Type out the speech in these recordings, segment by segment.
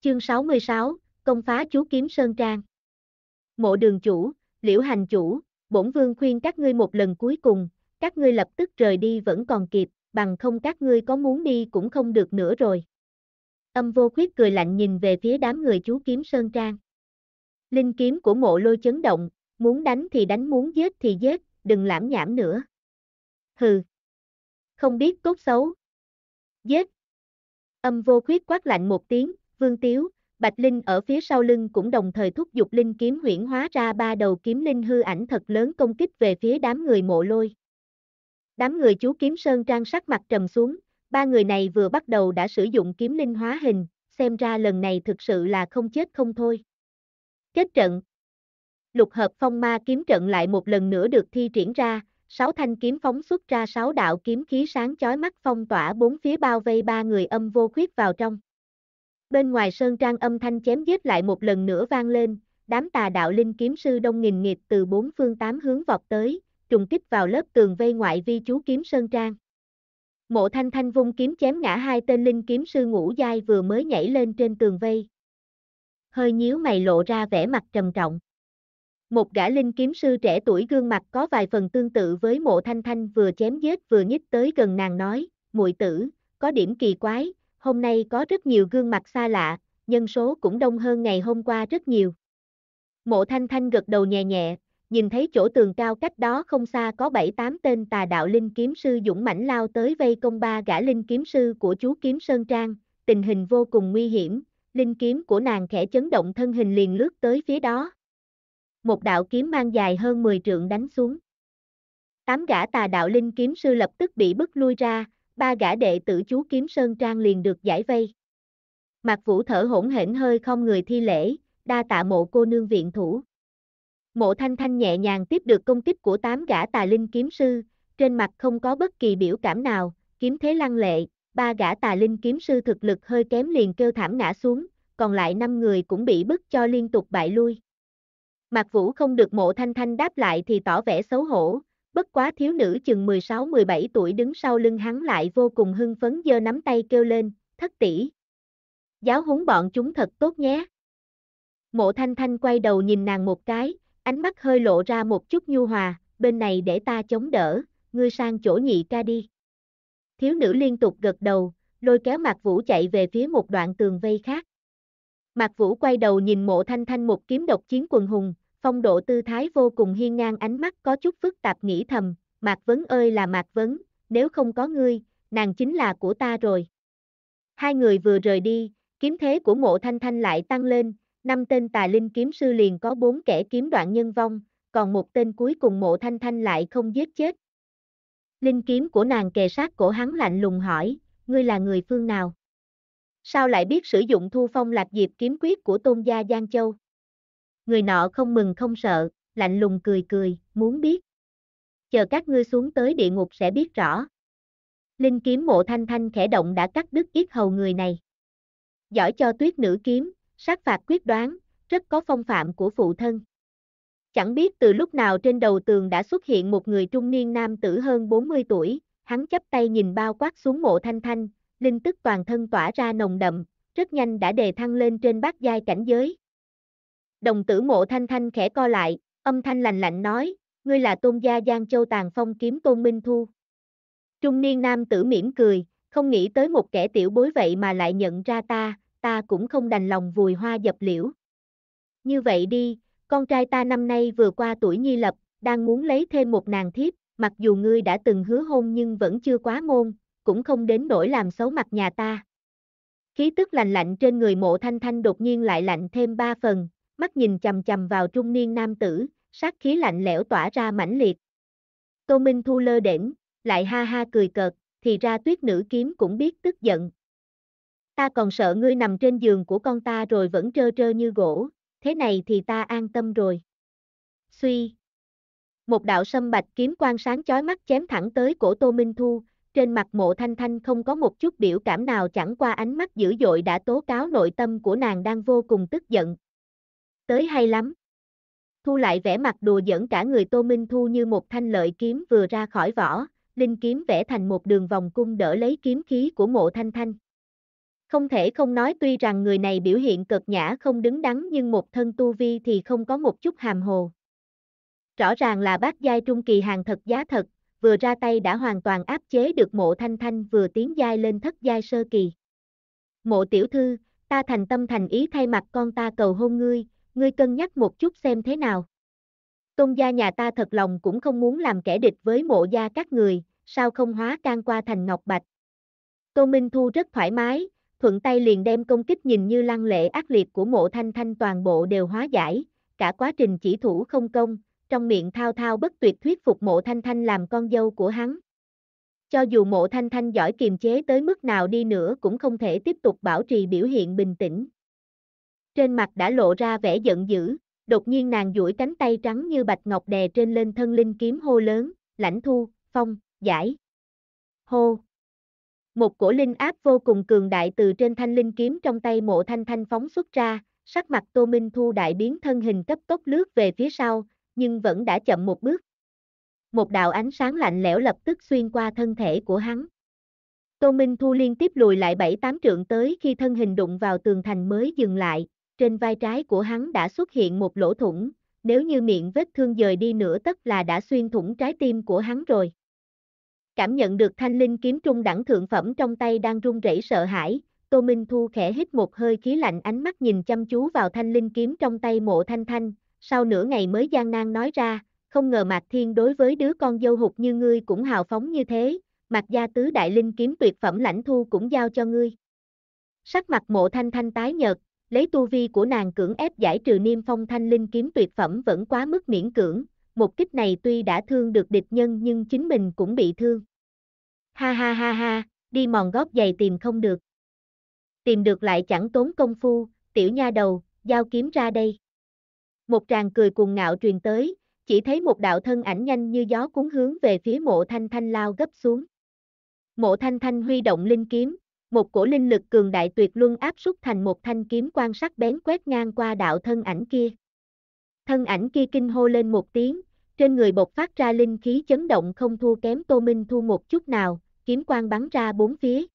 Chương 66, Công phá chú kiếm Sơn Trang Mộ đường chủ, liễu hành chủ, bổn vương khuyên các ngươi một lần cuối cùng, các ngươi lập tức rời đi vẫn còn kịp, bằng không các ngươi có muốn đi cũng không được nữa rồi. Âm vô khuyết cười lạnh nhìn về phía đám người chú kiếm Sơn Trang. Linh kiếm của mộ lôi chấn động, muốn đánh thì đánh muốn giết thì giết, đừng lãm nhảm nữa. Hừ. Không biết tốt xấu. Giết. Âm vô khuyết quát lạnh một tiếng, vương tiếu, Bạch Linh ở phía sau lưng cũng đồng thời thúc giục linh kiếm huyển hóa ra ba đầu kiếm linh hư ảnh thật lớn công kích về phía đám người mộ lôi. Đám người chú kiếm sơn trang sắc mặt trầm xuống, ba người này vừa bắt đầu đã sử dụng kiếm linh hóa hình, xem ra lần này thực sự là không chết không thôi. Kết trận Lục hợp phong ma kiếm trận lại một lần nữa được thi triển ra, sáu thanh kiếm phóng xuất ra sáu đạo kiếm khí sáng chói mắt phong tỏa bốn phía bao vây ba người âm vô khuyết vào trong. Bên ngoài sơn trang âm thanh chém giết lại một lần nữa vang lên, đám tà đạo linh kiếm sư đông nghìn nghịt từ bốn phương tám hướng vọt tới, trùng kích vào lớp tường vây ngoại vi chú kiếm sơn trang. Mộ thanh thanh vung kiếm chém ngã hai tên linh kiếm sư ngũ giai vừa mới nhảy lên trên tường vây. Hơi nhíu mày lộ ra vẻ mặt trầm trọng. Một gã linh kiếm sư trẻ tuổi gương mặt có vài phần tương tự với mộ thanh thanh vừa chém giết vừa nhích tới gần nàng nói, muội tử, có điểm kỳ quái, hôm nay có rất nhiều gương mặt xa lạ, nhân số cũng đông hơn ngày hôm qua rất nhiều. Mộ thanh thanh gật đầu nhẹ nhẹ, nhìn thấy chỗ tường cao cách đó không xa có 7-8 tên tà đạo linh kiếm sư dũng mãnh lao tới vây công ba gã linh kiếm sư của chú kiếm Sơn Trang, tình hình vô cùng nguy hiểm, linh kiếm của nàng khẽ chấn động thân hình liền lướt tới phía đó. Một đạo kiếm mang dài hơn 10 trượng đánh xuống. Tám gã tà đạo linh kiếm sư lập tức bị bức lui ra, ba gã đệ tử chú kiếm Sơn Trang liền được giải vây. Mạc Vũ thở hỗn hển hơi không người thi lễ, đa tạ mộ cô nương viện thủ. Mộ Thanh Thanh nhẹ nhàng tiếp được công kích của tám gã tà linh kiếm sư, trên mặt không có bất kỳ biểu cảm nào, kiếm thế lăng lệ, ba gã tà linh kiếm sư thực lực hơi kém liền kêu thảm ngã xuống, còn lại năm người cũng bị bức cho liên tục bại lui. Mạc Vũ không được mộ Thanh Thanh đáp lại thì tỏ vẻ xấu hổ, bất quá thiếu nữ chừng 16-17 tuổi đứng sau lưng hắn lại vô cùng hưng phấn giơ nắm tay kêu lên, thất tỷ. Giáo huấn bọn chúng thật tốt nhé. Mộ Thanh Thanh quay đầu nhìn nàng một cái, ánh mắt hơi lộ ra một chút nhu hòa, bên này để ta chống đỡ, ngươi sang chỗ nhị ca đi. Thiếu nữ liên tục gật đầu, lôi kéo Mạc Vũ chạy về phía một đoạn tường vây khác. Mạc Vũ quay đầu nhìn mộ thanh thanh một kiếm độc chiến quần hùng, phong độ tư thái vô cùng hiên ngang ánh mắt có chút phức tạp nghĩ thầm, Mạc Vấn ơi là Mạc Vấn, nếu không có ngươi, nàng chính là của ta rồi. Hai người vừa rời đi, kiếm thế của mộ thanh thanh lại tăng lên, năm tên tà linh kiếm sư liền có bốn kẻ kiếm đoạn nhân vong, còn một tên cuối cùng mộ thanh thanh lại không giết chết. Linh kiếm của nàng kề sát cổ hắn lạnh lùng hỏi, ngươi là người phương nào? Sao lại biết sử dụng thu phong lạc diệp kiếm quyết của tôn gia Giang Châu? Người nọ không mừng không sợ, lạnh lùng cười cười, muốn biết. Chờ các ngươi xuống tới địa ngục sẽ biết rõ. Linh kiếm mộ thanh thanh khẽ động đã cắt đứt yết hầu người này. Giỏi cho tuyết nữ kiếm, sát phạt quyết đoán, rất có phong phạm của phụ thân. Chẳng biết từ lúc nào trên đầu tường đã xuất hiện một người trung niên nam tử hơn 40 tuổi, hắn chấp tay nhìn bao quát xuống mộ thanh thanh, linh tức toàn thân tỏa ra nồng đậm, rất nhanh đã đề thăng lên trên bát giai cảnh giới. Đồng tử mộ thanh thanh khẽ co lại, âm thanh lành lạnh nói, ngươi là tôn gia Giang Châu tàng Phong kiếm tôn Minh Thu. Trung niên nam tử mỉm cười, không nghĩ tới một kẻ tiểu bối vậy mà lại nhận ra ta, ta cũng không đành lòng vùi hoa dập liễu. Như vậy đi, con trai ta năm nay vừa qua tuổi nhi lập, đang muốn lấy thêm một nàng thiếp, mặc dù ngươi đã từng hứa hôn nhưng vẫn chưa quá ngôn, cũng không đến nỗi làm xấu mặt nhà ta. Khí tức lạnh lạnh trên người mộ thanh thanh đột nhiên lại lạnh thêm ba phần, mắt nhìn chầm chầm vào trung niên nam tử, sát khí lạnh lẽo tỏa ra mãnh liệt. Tô Minh Thu lơ đễnh, lại ha ha cười cợt, thì ra tuyết nữ kiếm cũng biết tức giận. Ta còn sợ ngươi nằm trên giường của con ta rồi vẫn trơ trơ như gỗ, thế này thì ta an tâm rồi. Suy. Một đạo sâm bạch kiếm quang sáng chói mắt chém thẳng tới cổ Tô Minh Thu, trên mặt mộ thanh thanh không có một chút biểu cảm nào chẳng qua ánh mắt dữ dội đã tố cáo nội tâm của nàng đang vô cùng tức giận. Tới hay lắm. Thu lại vẻ mặt đùa giỡn cả người Tô Minh Thu như một thanh lợi kiếm vừa ra khỏi vỏ, linh kiếm vẽ thành một đường vòng cung đỡ lấy kiếm khí của mộ thanh thanh. Không thể không nói tuy rằng người này biểu hiện cực nhã không đứng đắn nhưng một thân tu vi thì không có một chút hàm hồ. Rõ ràng là bác giai trung kỳ hàng thật giá thật, vừa ra tay đã hoàn toàn áp chế được mộ thanh thanh vừa tiến giai lên thất giai sơ kỳ. Mộ tiểu thư, ta thành tâm thành ý thay mặt con ta cầu hôn ngươi, ngươi cân nhắc một chút xem thế nào. Tôn gia nhà ta thật lòng cũng không muốn làm kẻ địch với mộ gia các người, sao không hóa can qua thành ngọc bạch. Tô Minh Thu rất thoải mái, thuận tay liền đem công kích nhìn như lăng lệ ác liệt của mộ thanh thanh toàn bộ đều hóa giải, cả quá trình chỉ thủ không công, trong miệng thao thao bất tuyệt thuyết phục mộ thanh thanh làm con dâu của hắn. Cho dù mộ thanh thanh giỏi kiềm chế tới mức nào đi nữa cũng không thể tiếp tục bảo trì biểu hiện bình tĩnh. Trên mặt đã lộ ra vẻ giận dữ, đột nhiên nàng duỗi cánh tay trắng như bạch ngọc đè trên lên thân linh kiếm hô lớn, lãnh thu, phong, giải. Hô. Một cổ linh áp vô cùng cường đại từ trên thanh linh kiếm trong tay mộ thanh thanh phóng xuất ra, sắc mặt Tô Minh Thu đại biến thân hình cấp tốc lướt về phía sau, nhưng vẫn đã chậm một bước. Một đạo ánh sáng lạnh lẽo lập tức xuyên qua thân thể của hắn. Tô Minh Thu liên tiếp lùi lại bảy tám trượng tới khi thân hình đụng vào tường thành mới dừng lại, trên vai trái của hắn đã xuất hiện một lỗ thủng, nếu như miệng vết thương dời đi nữa tất là đã xuyên thủng trái tim của hắn rồi. Cảm nhận được thanh linh kiếm trung đẳng thượng phẩm trong tay đang run rẩy sợ hãi, Tô Minh Thu khẽ hít một hơi khí lạnh ánh mắt nhìn chăm chú vào thanh linh kiếm trong tay mộ thanh thanh, sau nửa ngày mới gian nan nói ra, không ngờ Mạc Thiên đối với đứa con dâu hụt như ngươi cũng hào phóng như thế, Mạc gia tứ đại linh kiếm tuyệt phẩm lãnh thu cũng giao cho ngươi. Sắc mặt mộ thanh thanh tái nhợt, lấy tu vi của nàng cưỡng ép giải trừ niêm phong thanh linh kiếm tuyệt phẩm vẫn quá mức miễn cưỡng, một kích này tuy đã thương được địch nhân nhưng chính mình cũng bị thương. Ha ha ha ha, đi mòn góp giày tìm không được. Tìm được lại chẳng tốn công phu, tiểu nha đầu, giao kiếm ra đây. Một tràng cười cuồng ngạo truyền tới, chỉ thấy một đạo thân ảnh nhanh như gió cuốn hướng về phía mộ thanh thanh lao gấp xuống. Mộ thanh thanh huy động linh kiếm, một cổ linh lực cường đại tuyệt luân áp xúc thành một thanh kiếm quan sắc bén quét ngang qua đạo thân ảnh kia. Thân ảnh kia kinh hô lên một tiếng, trên người bộc phát ra linh khí chấn động không thua kém Tô Minh Thu một chút nào, kiếm quang bắn ra bốn phía.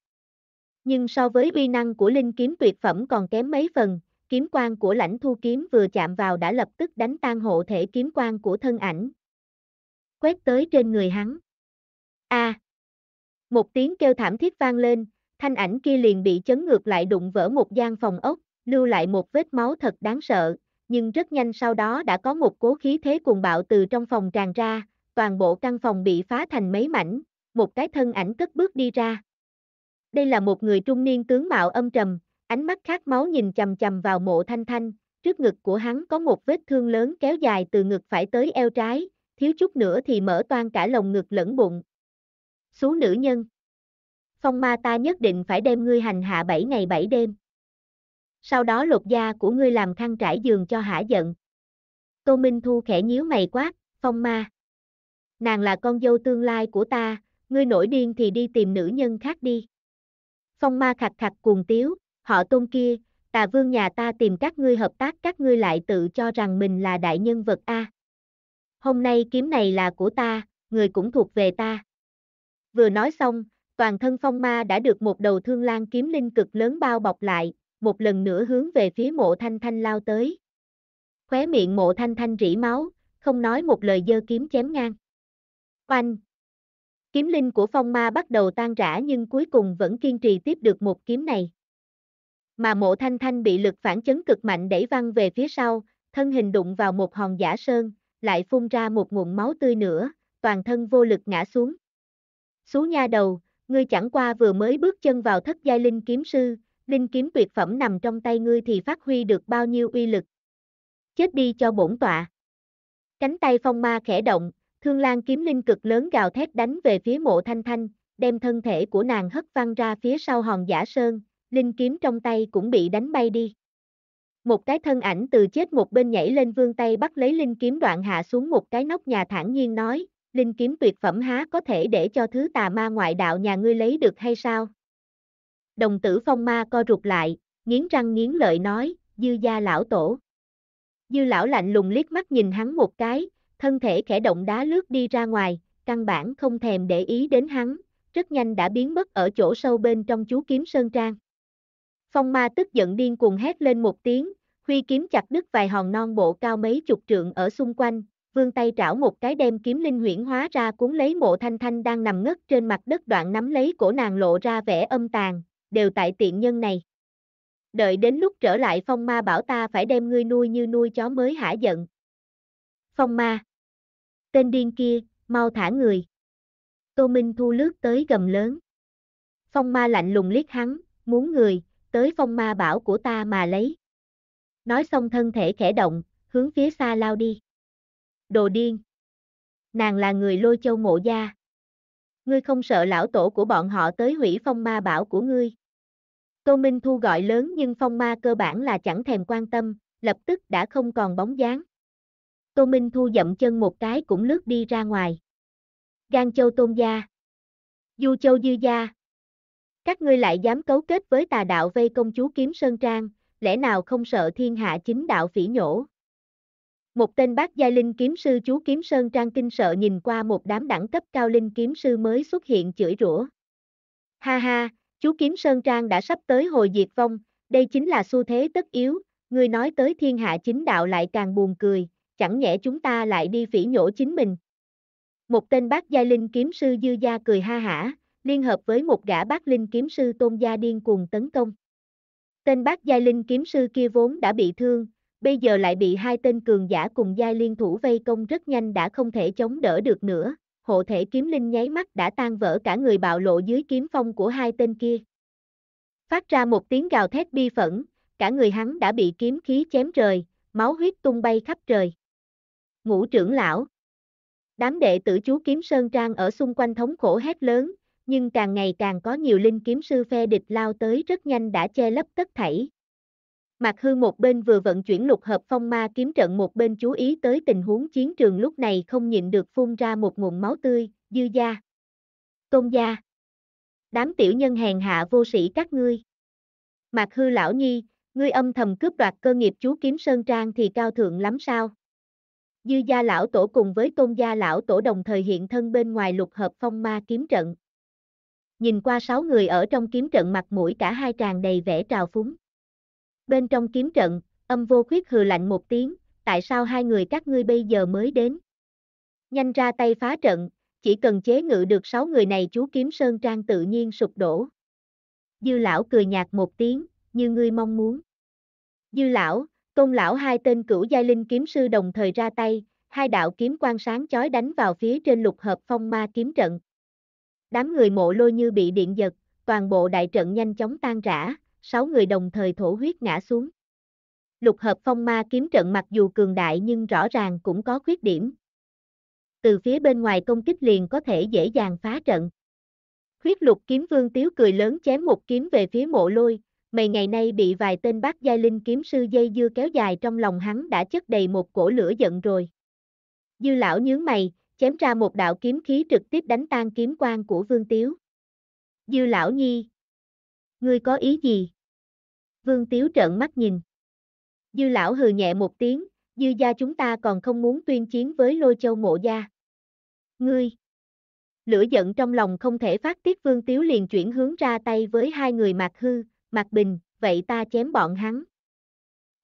Nhưng so với uy năng của linh kiếm tuyệt phẩm còn kém mấy phần, kiếm quang của lãnh thu kiếm vừa chạm vào đã lập tức đánh tan hộ thể kiếm quang của thân ảnh. Quét tới trên người hắn. A. Một tiếng kêu thảm thiết vang lên, thanh ảnh kia liền bị chấn ngược lại đụng vỡ một gian phòng ốc, lưu lại một vết máu thật đáng sợ, nhưng rất nhanh sau đó đã có một cố khí thế cuồng bạo từ trong phòng tràn ra, toàn bộ căn phòng bị phá thành mấy mảnh, một cái thân ảnh cất bước đi ra. Đây là một người trung niên tướng mạo âm trầm, ánh mắt khát máu nhìn chầm chầm vào mộ thanh thanh, trước ngực của hắn có một vết thương lớn kéo dài từ ngực phải tới eo trái, thiếu chút nữa thì mở toan cả lồng ngực lẫn bụng. Xú nữ nhân. Phong ma ta nhất định phải đem ngươi hành hạ bảy ngày bảy đêm. Sau đó lột da của ngươi làm khăn trải giường cho hả giận. Tô Minh Thu khẽ nhíu mày quát, phong ma. Nàng là con dâu tương lai của ta, ngươi nổi điên thì đi tìm nữ nhân khác đi. Phong ma khặt khặt cuồng tiếu, họ tôn kia, tà vương nhà ta tìm các ngươi hợp tác các ngươi lại tự cho rằng mình là đại nhân vật A. Hôm nay kiếm này là của ta, người cũng thuộc về ta. Vừa nói xong, toàn thân phong ma đã được một đầu thương lan kiếm linh cực lớn bao bọc lại, một lần nữa hướng về phía mộ thanh thanh lao tới. Khóe miệng mộ thanh thanh rỉ máu, không nói một lời dơ kiếm chém ngang. Oanh! Kiếm linh của phong ma bắt đầu tan rã nhưng cuối cùng vẫn kiên trì tiếp được một kiếm này. Mà mộ thanh thanh bị lực phản chấn cực mạnh đẩy văng về phía sau, thân hình đụng vào một hòn giả sơn, lại phun ra một nguồn máu tươi nữa, toàn thân vô lực ngã xuống. Xú nha đầu, ngươi chẳng qua vừa mới bước chân vào thất giai linh kiếm sư, linh kiếm tuyệt phẩm nằm trong tay ngươi thì phát huy được bao nhiêu uy lực. Chết đi cho bổn tọa. Cánh tay phong ma khẽ động, thương lan kiếm linh cực lớn gào thét đánh về phía mộ thanh thanh, đem thân thể của nàng hất văng ra phía sau hòn giả sơn, linh kiếm trong tay cũng bị đánh bay đi. Một cái thân ảnh từ chết một bên nhảy lên vương tay bắt lấy linh kiếm đoạn hạ xuống một cái nóc nhà thản nhiên nói, linh kiếm tuyệt phẩm há có thể để cho thứ tà ma ngoại đạo nhà ngươi lấy được hay sao? Đồng tử phong ma co rụt lại, nghiến răng nghiến lợi nói, dư gia lão tổ. Dư lão lạnh lùng liếc mắt nhìn hắn một cái, thân thể khẽ động đá lướt đi ra ngoài, căn bản không thèm để ý đến hắn, rất nhanh đã biến mất ở chỗ sâu bên trong chú kiếm sơn trang. Phong ma tức giận điên cuồng hét lên một tiếng, huy kiếm chặt đứt vài hòn non bộ cao mấy chục trượng ở xung quanh, vương tay trảo một cái đem kiếm linh huyễn hóa ra cuốn lấy mộ thanh thanh đang nằm ngất trên mặt đất đoạn nắm lấy cổ nàng lộ ra vẻ âm tàn, đều tại tiện nhân này. Đợi đến lúc trở lại phong ma bảo ta phải đem ngươi nuôi như nuôi chó mới hả giận. Phong ma. Tên điên kia, mau thả người. Tô Minh Thu lướt tới gầm lớn. Phong ma lạnh lùng liếc hắn, muốn người, tới phong ma bảo của ta mà lấy. Nói xong thân thể khẽ động, hướng phía xa lao đi. Đồ điên. Nàng là người lôi châu mộ gia. Ngươi không sợ lão tổ của bọn họ tới hủy phong ma bảo của ngươi. Tô Minh Thu gọi lớn nhưng phong ma cơ bản là chẳng thèm quan tâm, lập tức đã không còn bóng dáng. Tô Minh Thu dậm chân một cái cũng lướt đi ra ngoài. Gan Châu Tôn Gia. Du Châu Dư Gia. Các ngươi lại dám cấu kết với tà đạo vây công chúa Kiếm Sơn Trang, lẽ nào không sợ thiên hạ chính đạo phỉ nhổ? Một tên bác giai linh kiếm sư chú Kiếm Sơn Trang kinh sợ nhìn qua một đám đẳng cấp cao linh kiếm sư mới xuất hiện chửi rủa. Ha ha, chú Kiếm Sơn Trang đã sắp tới hồi diệt vong, đây chính là xu thế tất yếu, người nói tới thiên hạ chính đạo lại càng buồn cười, chẳng nhẽ chúng ta lại đi phỉ nhổ chính mình. Một tên bác giai linh kiếm sư dư gia cười ha hả, liên hợp với một gã bác linh kiếm sư tôn gia điên cuồng tấn công. Tên bác giai linh kiếm sư kia vốn đã bị thương, bây giờ lại bị hai tên cường giả cùng giai liên thủ vây công rất nhanh đã không thể chống đỡ được nữa, hộ thể kiếm linh nháy mắt đã tan vỡ cả người bạo lộ dưới kiếm phong của hai tên kia. Phát ra một tiếng gào thét bi phẫn, cả người hắn đã bị kiếm khí chém trời, máu huyết tung bay khắp trời. Ngũ trưởng lão Đám đệ tử chú kiếm Sơn Trang ở xung quanh thống khổ hét lớn, nhưng càng ngày càng có nhiều linh kiếm sư phe địch lao tới rất nhanh đã che lấp tất thảy. Mạc Hư một bên vừa vận chuyển lục hợp phong ma kiếm trận một bên chú ý tới tình huống chiến trường lúc này không nhịn được phun ra một nguồn máu tươi, dư gia. Tôn gia. Đám tiểu nhân hèn hạ vô sĩ các ngươi. Mạc Hư lão nhi, ngươi âm thầm cướp đoạt cơ nghiệp chú kiếm Sơn Trang thì cao thượng lắm sao? Dư gia lão tổ cùng với tôn gia lão tổ đồng thời hiện thân bên ngoài lục hợp phong ma kiếm trận. Nhìn qua sáu người ở trong kiếm trận mặt mũi cả hai tràn đầy vẻ trào phúng. Bên trong kiếm trận, âm vô khuyết hừ lạnh một tiếng, tại sao hai người các ngươi bây giờ mới đến? Nhanh ra tay phá trận, chỉ cần chế ngự được sáu người này chú kiếm sơn trang tự nhiên sụp đổ. Dư lão cười nhạt một tiếng, như ngươi mong muốn. Dư lão, tôn lão hai tên cửu giai linh kiếm sư đồng thời ra tay, hai đạo kiếm quang sáng chói đánh vào phía trên lục hợp phong ma kiếm trận. Đám người mộ lôi như bị điện giật, toàn bộ đại trận nhanh chóng tan rã, sáu người đồng thời thổ huyết ngã xuống. Lục hợp phong ma kiếm trận mặc dù cường đại nhưng rõ ràng cũng có khuyết điểm. Từ phía bên ngoài công kích liền có thể dễ dàng phá trận. Khuyết lục kiếm vương tiếu cười lớn chém một kiếm về phía mộ lôi, mấy ngày nay bị vài tên bác giai linh kiếm sư dây dưa kéo dài trong lòng hắn đã chất đầy một cổ lửa giận rồi. Dư lão nhướng mày, chém ra một đạo kiếm khí trực tiếp đánh tan kiếm quan của Vương Tiếu. Dư lão nhi. Ngươi có ý gì? Vương Tiếu trợn mắt nhìn. Dư lão hừ nhẹ một tiếng, dư gia chúng ta còn không muốn tuyên chiến với lôi châu mộ gia. Ngươi. Lửa giận trong lòng không thể phát tiết Vương Tiếu liền chuyển hướng ra tay với hai người Mạc Hư, Mạc Bình, vậy ta chém bọn hắn.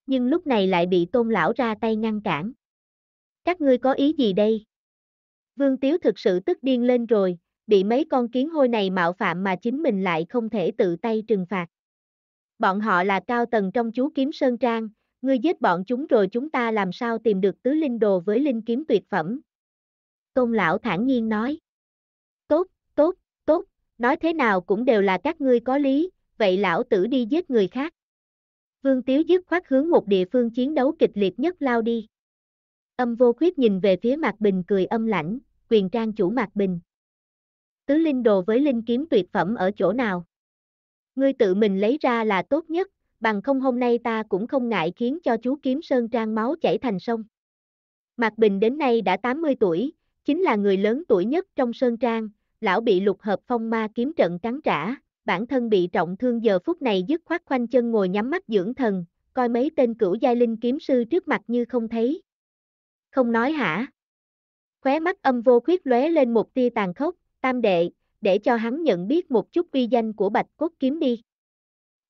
Nhưng lúc này lại bị tôn lão ra tay ngăn cản. Các ngươi có ý gì đây? Vương Tiếu thực sự tức điên lên rồi, bị mấy con kiến hôi này mạo phạm mà chính mình lại không thể tự tay trừng phạt. Bọn họ là cao tầng trong chú kiếm Sơn Trang, ngươi giết bọn chúng rồi chúng ta làm sao tìm được tứ linh đồ với linh kiếm tuyệt phẩm. Tôn lão thản nhiên nói. Tốt, tốt, tốt, nói thế nào cũng đều là các ngươi có lý, vậy lão tử đi giết người khác. Vương Tiếu dứt khoát hướng một địa phương chiến đấu kịch liệt nhất lao đi. Âm vô khuyết nhìn về phía Mạc Bình cười âm lãnh, quyền trang chủ Mạc Bình. Tứ linh đồ với linh kiếm tuyệt phẩm ở chỗ nào? Ngươi tự mình lấy ra là tốt nhất, bằng không hôm nay ta cũng không ngại khiến cho chú kiếm sơn trang máu chảy thành sông. Mạc Bình đến nay đã 80 tuổi, chính là người lớn tuổi nhất trong sơn trang, lão bị lục hợp phong ma kiếm trận cắn trả, bản thân bị trọng thương giờ phút này dứt khoát khoanh chân ngồi nhắm mắt dưỡng thần, coi mấy tên cửu giai linh kiếm sư trước mặt như không thấy. Không nói hả? Khóe mắt âm vô khuyết lóe lên một tia tàn khốc, tam đệ, để cho hắn nhận biết một chút uy danh của bạch cốt kiếm đi.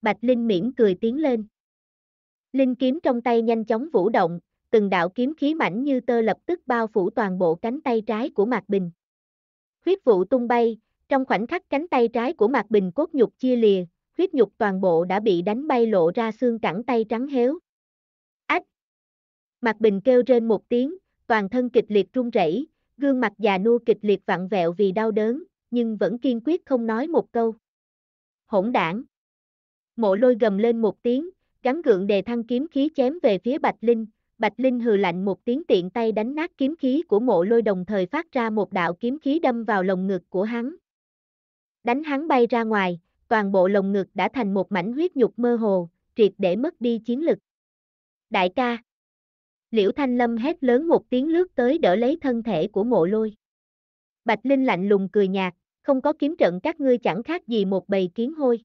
Bạch Linh mỉm cười tiến lên. Linh kiếm trong tay nhanh chóng vũ động, từng đạo kiếm khí mảnh như tơ lập tức bao phủ toàn bộ cánh tay trái của Mạc Bình. Huyết vụ tung bay, trong khoảnh khắc cánh tay trái của Mạc Bình cốt nhục chia lìa, huyết nhục toàn bộ đã bị đánh bay lộ ra xương cẳng tay trắng héo. Ách! Mạc Bình kêu trên một tiếng, toàn thân kịch liệt run rẩy, gương mặt già nua kịch liệt vặn vẹo vì đau đớn, nhưng vẫn kiên quyết không nói một câu. Hỗn đảng! Mộ lôi gầm lên một tiếng, gắn gượng đề thăng kiếm khí chém về phía Bạch Linh, Bạch Linh hừ lạnh một tiếng tiện tay đánh nát kiếm khí của mộ lôi đồng thời phát ra một đạo kiếm khí đâm vào lồng ngực của hắn. Đánh hắn bay ra ngoài, toàn bộ lồng ngực đã thành một mảnh huyết nhục mơ hồ, triệt để mất đi chiến lực. Đại ca! Liễu Thanh Lâm hét lớn một tiếng lướt tới đỡ lấy thân thể của mộ lôi. Bạch Linh lạnh lùng cười nhạt, không có kiếm trận các ngươi chẳng khác gì một bầy kiến hôi.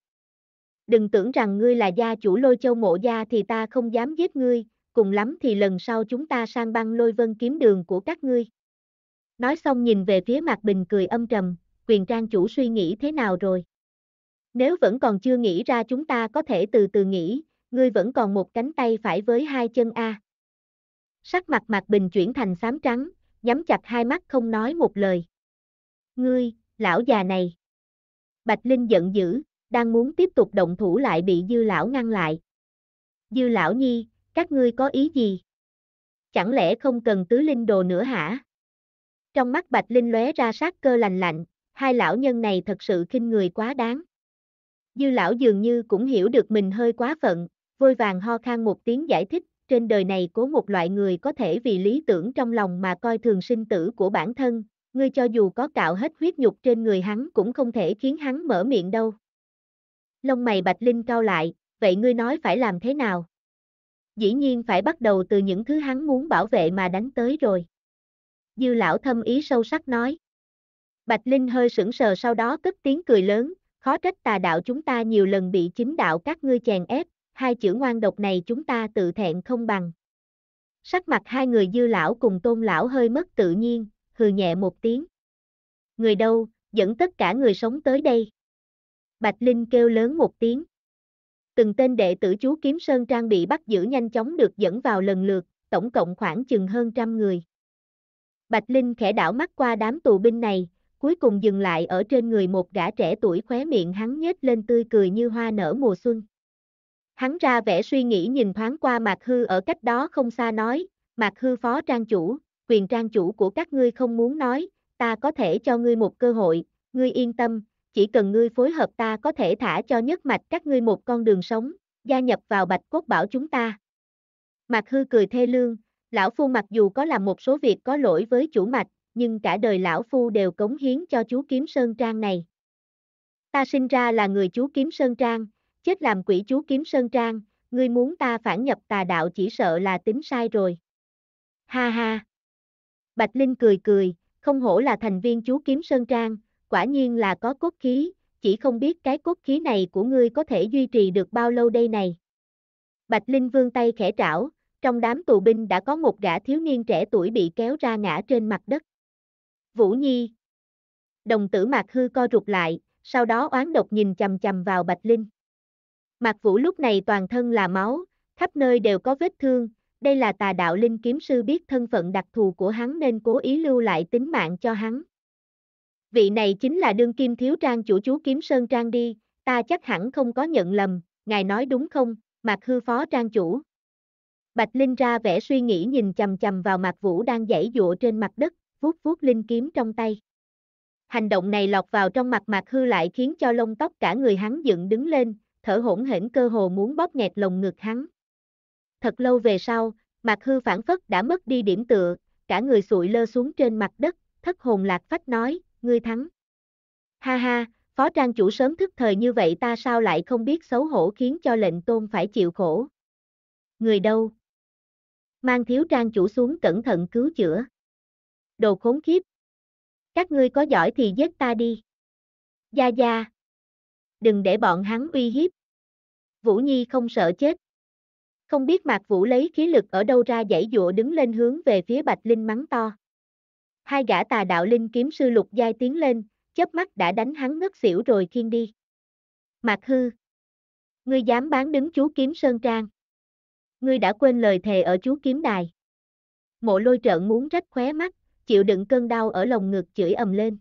Đừng tưởng rằng ngươi là gia chủ lôi châu mộ gia thì ta không dám giết ngươi, cùng lắm thì lần sau chúng ta sang băng lôi vân kiếm đường của các ngươi. Nói xong nhìn về phía mặt bình cười âm trầm, quyền trang chủ suy nghĩ thế nào rồi? Nếu vẫn còn chưa nghĩ ra chúng ta có thể từ từ nghĩ, ngươi vẫn còn một cánh tay phải với hai chân A. Sắc mặt mạc bình chuyển thành xám trắng, nhắm chặt hai mắt không nói một lời. Ngươi, lão già này. Bạch Linh giận dữ, đang muốn tiếp tục động thủ lại bị dư lão ngăn lại. Dư lão nhi, các ngươi có ý gì? Chẳng lẽ không cần tứ linh đồ nữa hả? Trong mắt Bạch Linh lóe ra sát cơ lành lạnh, hai lão nhân này thật sự khinh người quá đáng. Dư lão dường như cũng hiểu được mình hơi quá phận, vôi vàng ho khan một tiếng giải thích, trên đời này có một loại người có thể vì lý tưởng trong lòng mà coi thường sinh tử của bản thân, ngươi cho dù có cạo hết huyết nhục trên người hắn cũng không thể khiến hắn mở miệng đâu. Lông mày Bạch Linh cao lại, vậy ngươi nói phải làm thế nào? Dĩ nhiên phải bắt đầu từ những thứ hắn muốn bảo vệ mà đánh tới rồi. Dư lão thâm ý sâu sắc nói. Bạch Linh hơi sững sờ sau đó cất tiếng cười lớn, khó trách tà đạo chúng ta nhiều lần bị chính đạo các ngươi chèn ép, hai chữ ngoan độc này chúng ta tự thẹn không bằng. Sắc mặt hai người dư lão cùng tôn lão hơi mất tự nhiên, hừ nhẹ một tiếng. Người đâu, dẫn tất cả người sống tới đây. Bạch Linh kêu lớn một tiếng. Từng tên đệ tử chú Kiếm Sơn Trang bị bắt giữ nhanh chóng được dẫn vào lần lượt, tổng cộng khoảng chừng hơn trăm người. Bạch Linh khẽ đảo mắt qua đám tù binh này, cuối cùng dừng lại ở trên người một gã trẻ tuổi khóe miệng hắn nhếch lên tươi cười như hoa nở mùa xuân. Hắn ra vẻ suy nghĩ nhìn thoáng qua Mạc Hư ở cách đó không xa nói, Mạc Hư phó trang chủ, quyền trang chủ của các ngươi không muốn nói, ta có thể cho ngươi một cơ hội, ngươi yên tâm, chỉ cần ngươi phối hợp ta có thể thả cho nhất mạch các ngươi một con đường sống, gia nhập vào bạch cốt bảo chúng ta. Mạc Hư cười thê lương, lão phu mặc dù có làm một số việc có lỗi với chủ mạch, nhưng cả đời lão phu đều cống hiến cho chú Kiếm Sơn Trang này. Ta sinh ra là người chú Kiếm Sơn Trang, chết làm quỷ chú Kiếm Sơn Trang, ngươi muốn ta phản nhập tà đạo chỉ sợ là tính sai rồi. Ha ha. Bạch Linh cười cười, không hổ là thành viên chú Kiếm Sơn Trang, quả nhiên là có cốt khí, chỉ không biết cái cốt khí này của ngươi có thể duy trì được bao lâu đây này. Bạch Linh vương tay khẽ trảo, trong đám tù binh đã có một gã thiếu niên trẻ tuổi bị kéo ra ngã trên mặt đất. Vũ Nhi. Đồng tử Mạc Hư co rụt lại, sau đó oán độc nhìn chầm chầm vào Bạch Linh. Mạc Vũ lúc này toàn thân là máu, khắp nơi đều có vết thương, đây là tà đạo linh kiếm sư biết thân phận đặc thù của hắn nên cố ý lưu lại tính mạng cho hắn. Vị này chính là đương kim thiếu trang chủ chú kiếm sơn trang đi, ta chắc hẳn không có nhận lầm, ngài nói đúng không, Mạc Hư phó trang chủ. Bạch Linh ra vẻ suy nghĩ nhìn chầm chầm vào Mạc Vũ đang dãy dụa trên mặt đất, vuốt vuốt linh kiếm trong tay. Hành động này lọt vào trong mặt Mạc Hư lại khiến cho lông tóc cả người hắn dựng đứng lên, thở hỗn hển cơ hồ muốn bóp nghẹt lồng ngực hắn. Thật lâu về sau, Mạc Hư phản phất đã mất đi điểm tựa, cả người sụi lơ xuống trên mặt đất, thất hồn lạc phách nói, ngươi thắng. Ha ha, phó trang chủ sớm thức thời như vậy ta sao lại không biết xấu hổ khiến cho lệnh tôn phải chịu khổ. Người đâu? Mang thiếu trang chủ xuống cẩn thận cứu chữa. Đồ khốn kiếp. Các ngươi có giỏi thì giết ta đi. Gia Gia. Đừng để bọn hắn uy hiếp. Vũ Nhi không sợ chết. Không biết Mạc Vũ lấy khí lực ở đâu ra dãy dụa đứng lên hướng về phía Bạch Linh mắng to. Hai gã tà đạo linh kiếm sư lục giai tiến lên, chớp mắt đã đánh hắn ngất xỉu rồi khiên đi. Mạc Hư. Ngươi dám bán đứng chú kiếm Sơn Trang. Ngươi đã quên lời thề ở chú kiếm đài. Mộ lôi trợn muốn rách khóe mắt, chịu đựng cơn đau ở lồng ngực chửi ầm lên.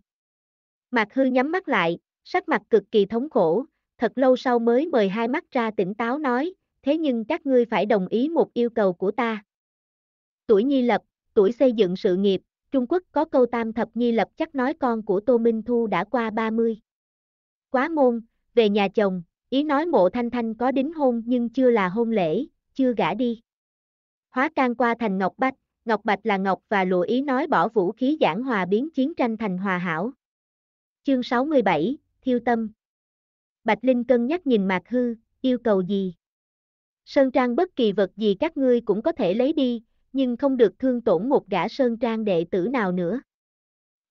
Mạc hư nhắm mắt lại, sắc mặt cực kỳ thống khổ, thật lâu sau mới mời hai mắt ra tỉnh táo nói, thế nhưng các ngươi phải đồng ý một yêu cầu của ta. Tuổi nhi lập, tuổi xây dựng sự nghiệp, Trung Quốc có câu tam thập nhi lập chắc nói con của Tô Minh Thu đã qua 30. Quá môn, về nhà chồng, ý nói mộ thanh thanh có đính hôn nhưng chưa là hôn lễ, chưa gả đi. Hóa can qua thành Ngọc Bạch, Ngọc Bạch là Ngọc và lụa ý nói bỏ vũ khí giảng hòa biến chiến tranh thành hòa hảo. Chương 67, Thiêu Tâm Bạch Linh cân nhắc nhìn Mạc Hư, yêu cầu gì? Sơn trang bất kỳ vật gì các ngươi cũng có thể lấy đi, nhưng không được thương tổn một gã Sơn trang đệ tử nào nữa.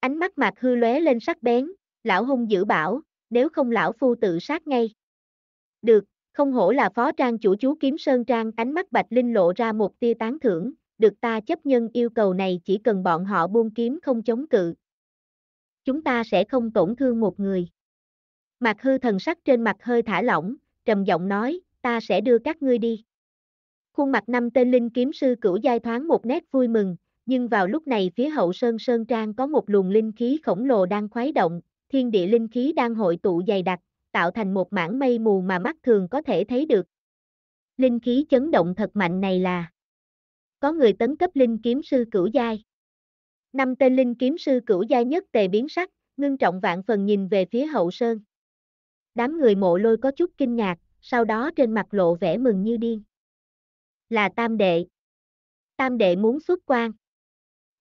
Ánh mắt Mạc Hư lóe lên sắc bén, lão hung dữ bảo, nếu không lão phu tự sát ngay. Được, không hổ là phó trang chủ chú kiếm Sơn Trang, ánh mắt Bạch Linh lộ ra một tia tán thưởng, được ta chấp nhân yêu cầu này chỉ cần bọn họ buông kiếm không chống cự. Chúng ta sẽ không tổn thương một người. Mạc hư thần sắc trên mặt hơi thả lỏng, trầm giọng nói, ta sẽ đưa các ngươi đi. Khuôn mặt năm tên linh kiếm sư cửu giai thoáng một nét vui mừng, nhưng vào lúc này phía hậu sơn sơn trang có một luồng linh khí khổng lồ đang khuấy động, thiên địa linh khí đang hội tụ dày đặc, tạo thành một mảng mây mù mà mắt thường có thể thấy được. Linh khí chấn động thật mạnh này là có người tấn cấp linh kiếm sư cửu giai. Năm tên linh kiếm sư cửu giai nhất tề biến sắc, ngưng trọng vạn phần nhìn về phía hậu sơn. Đám người mộ lôi có chút kinh ngạc, sau đó trên mặt lộ vẻ mừng như điên. Là tam đệ. Tam đệ muốn xuất quan.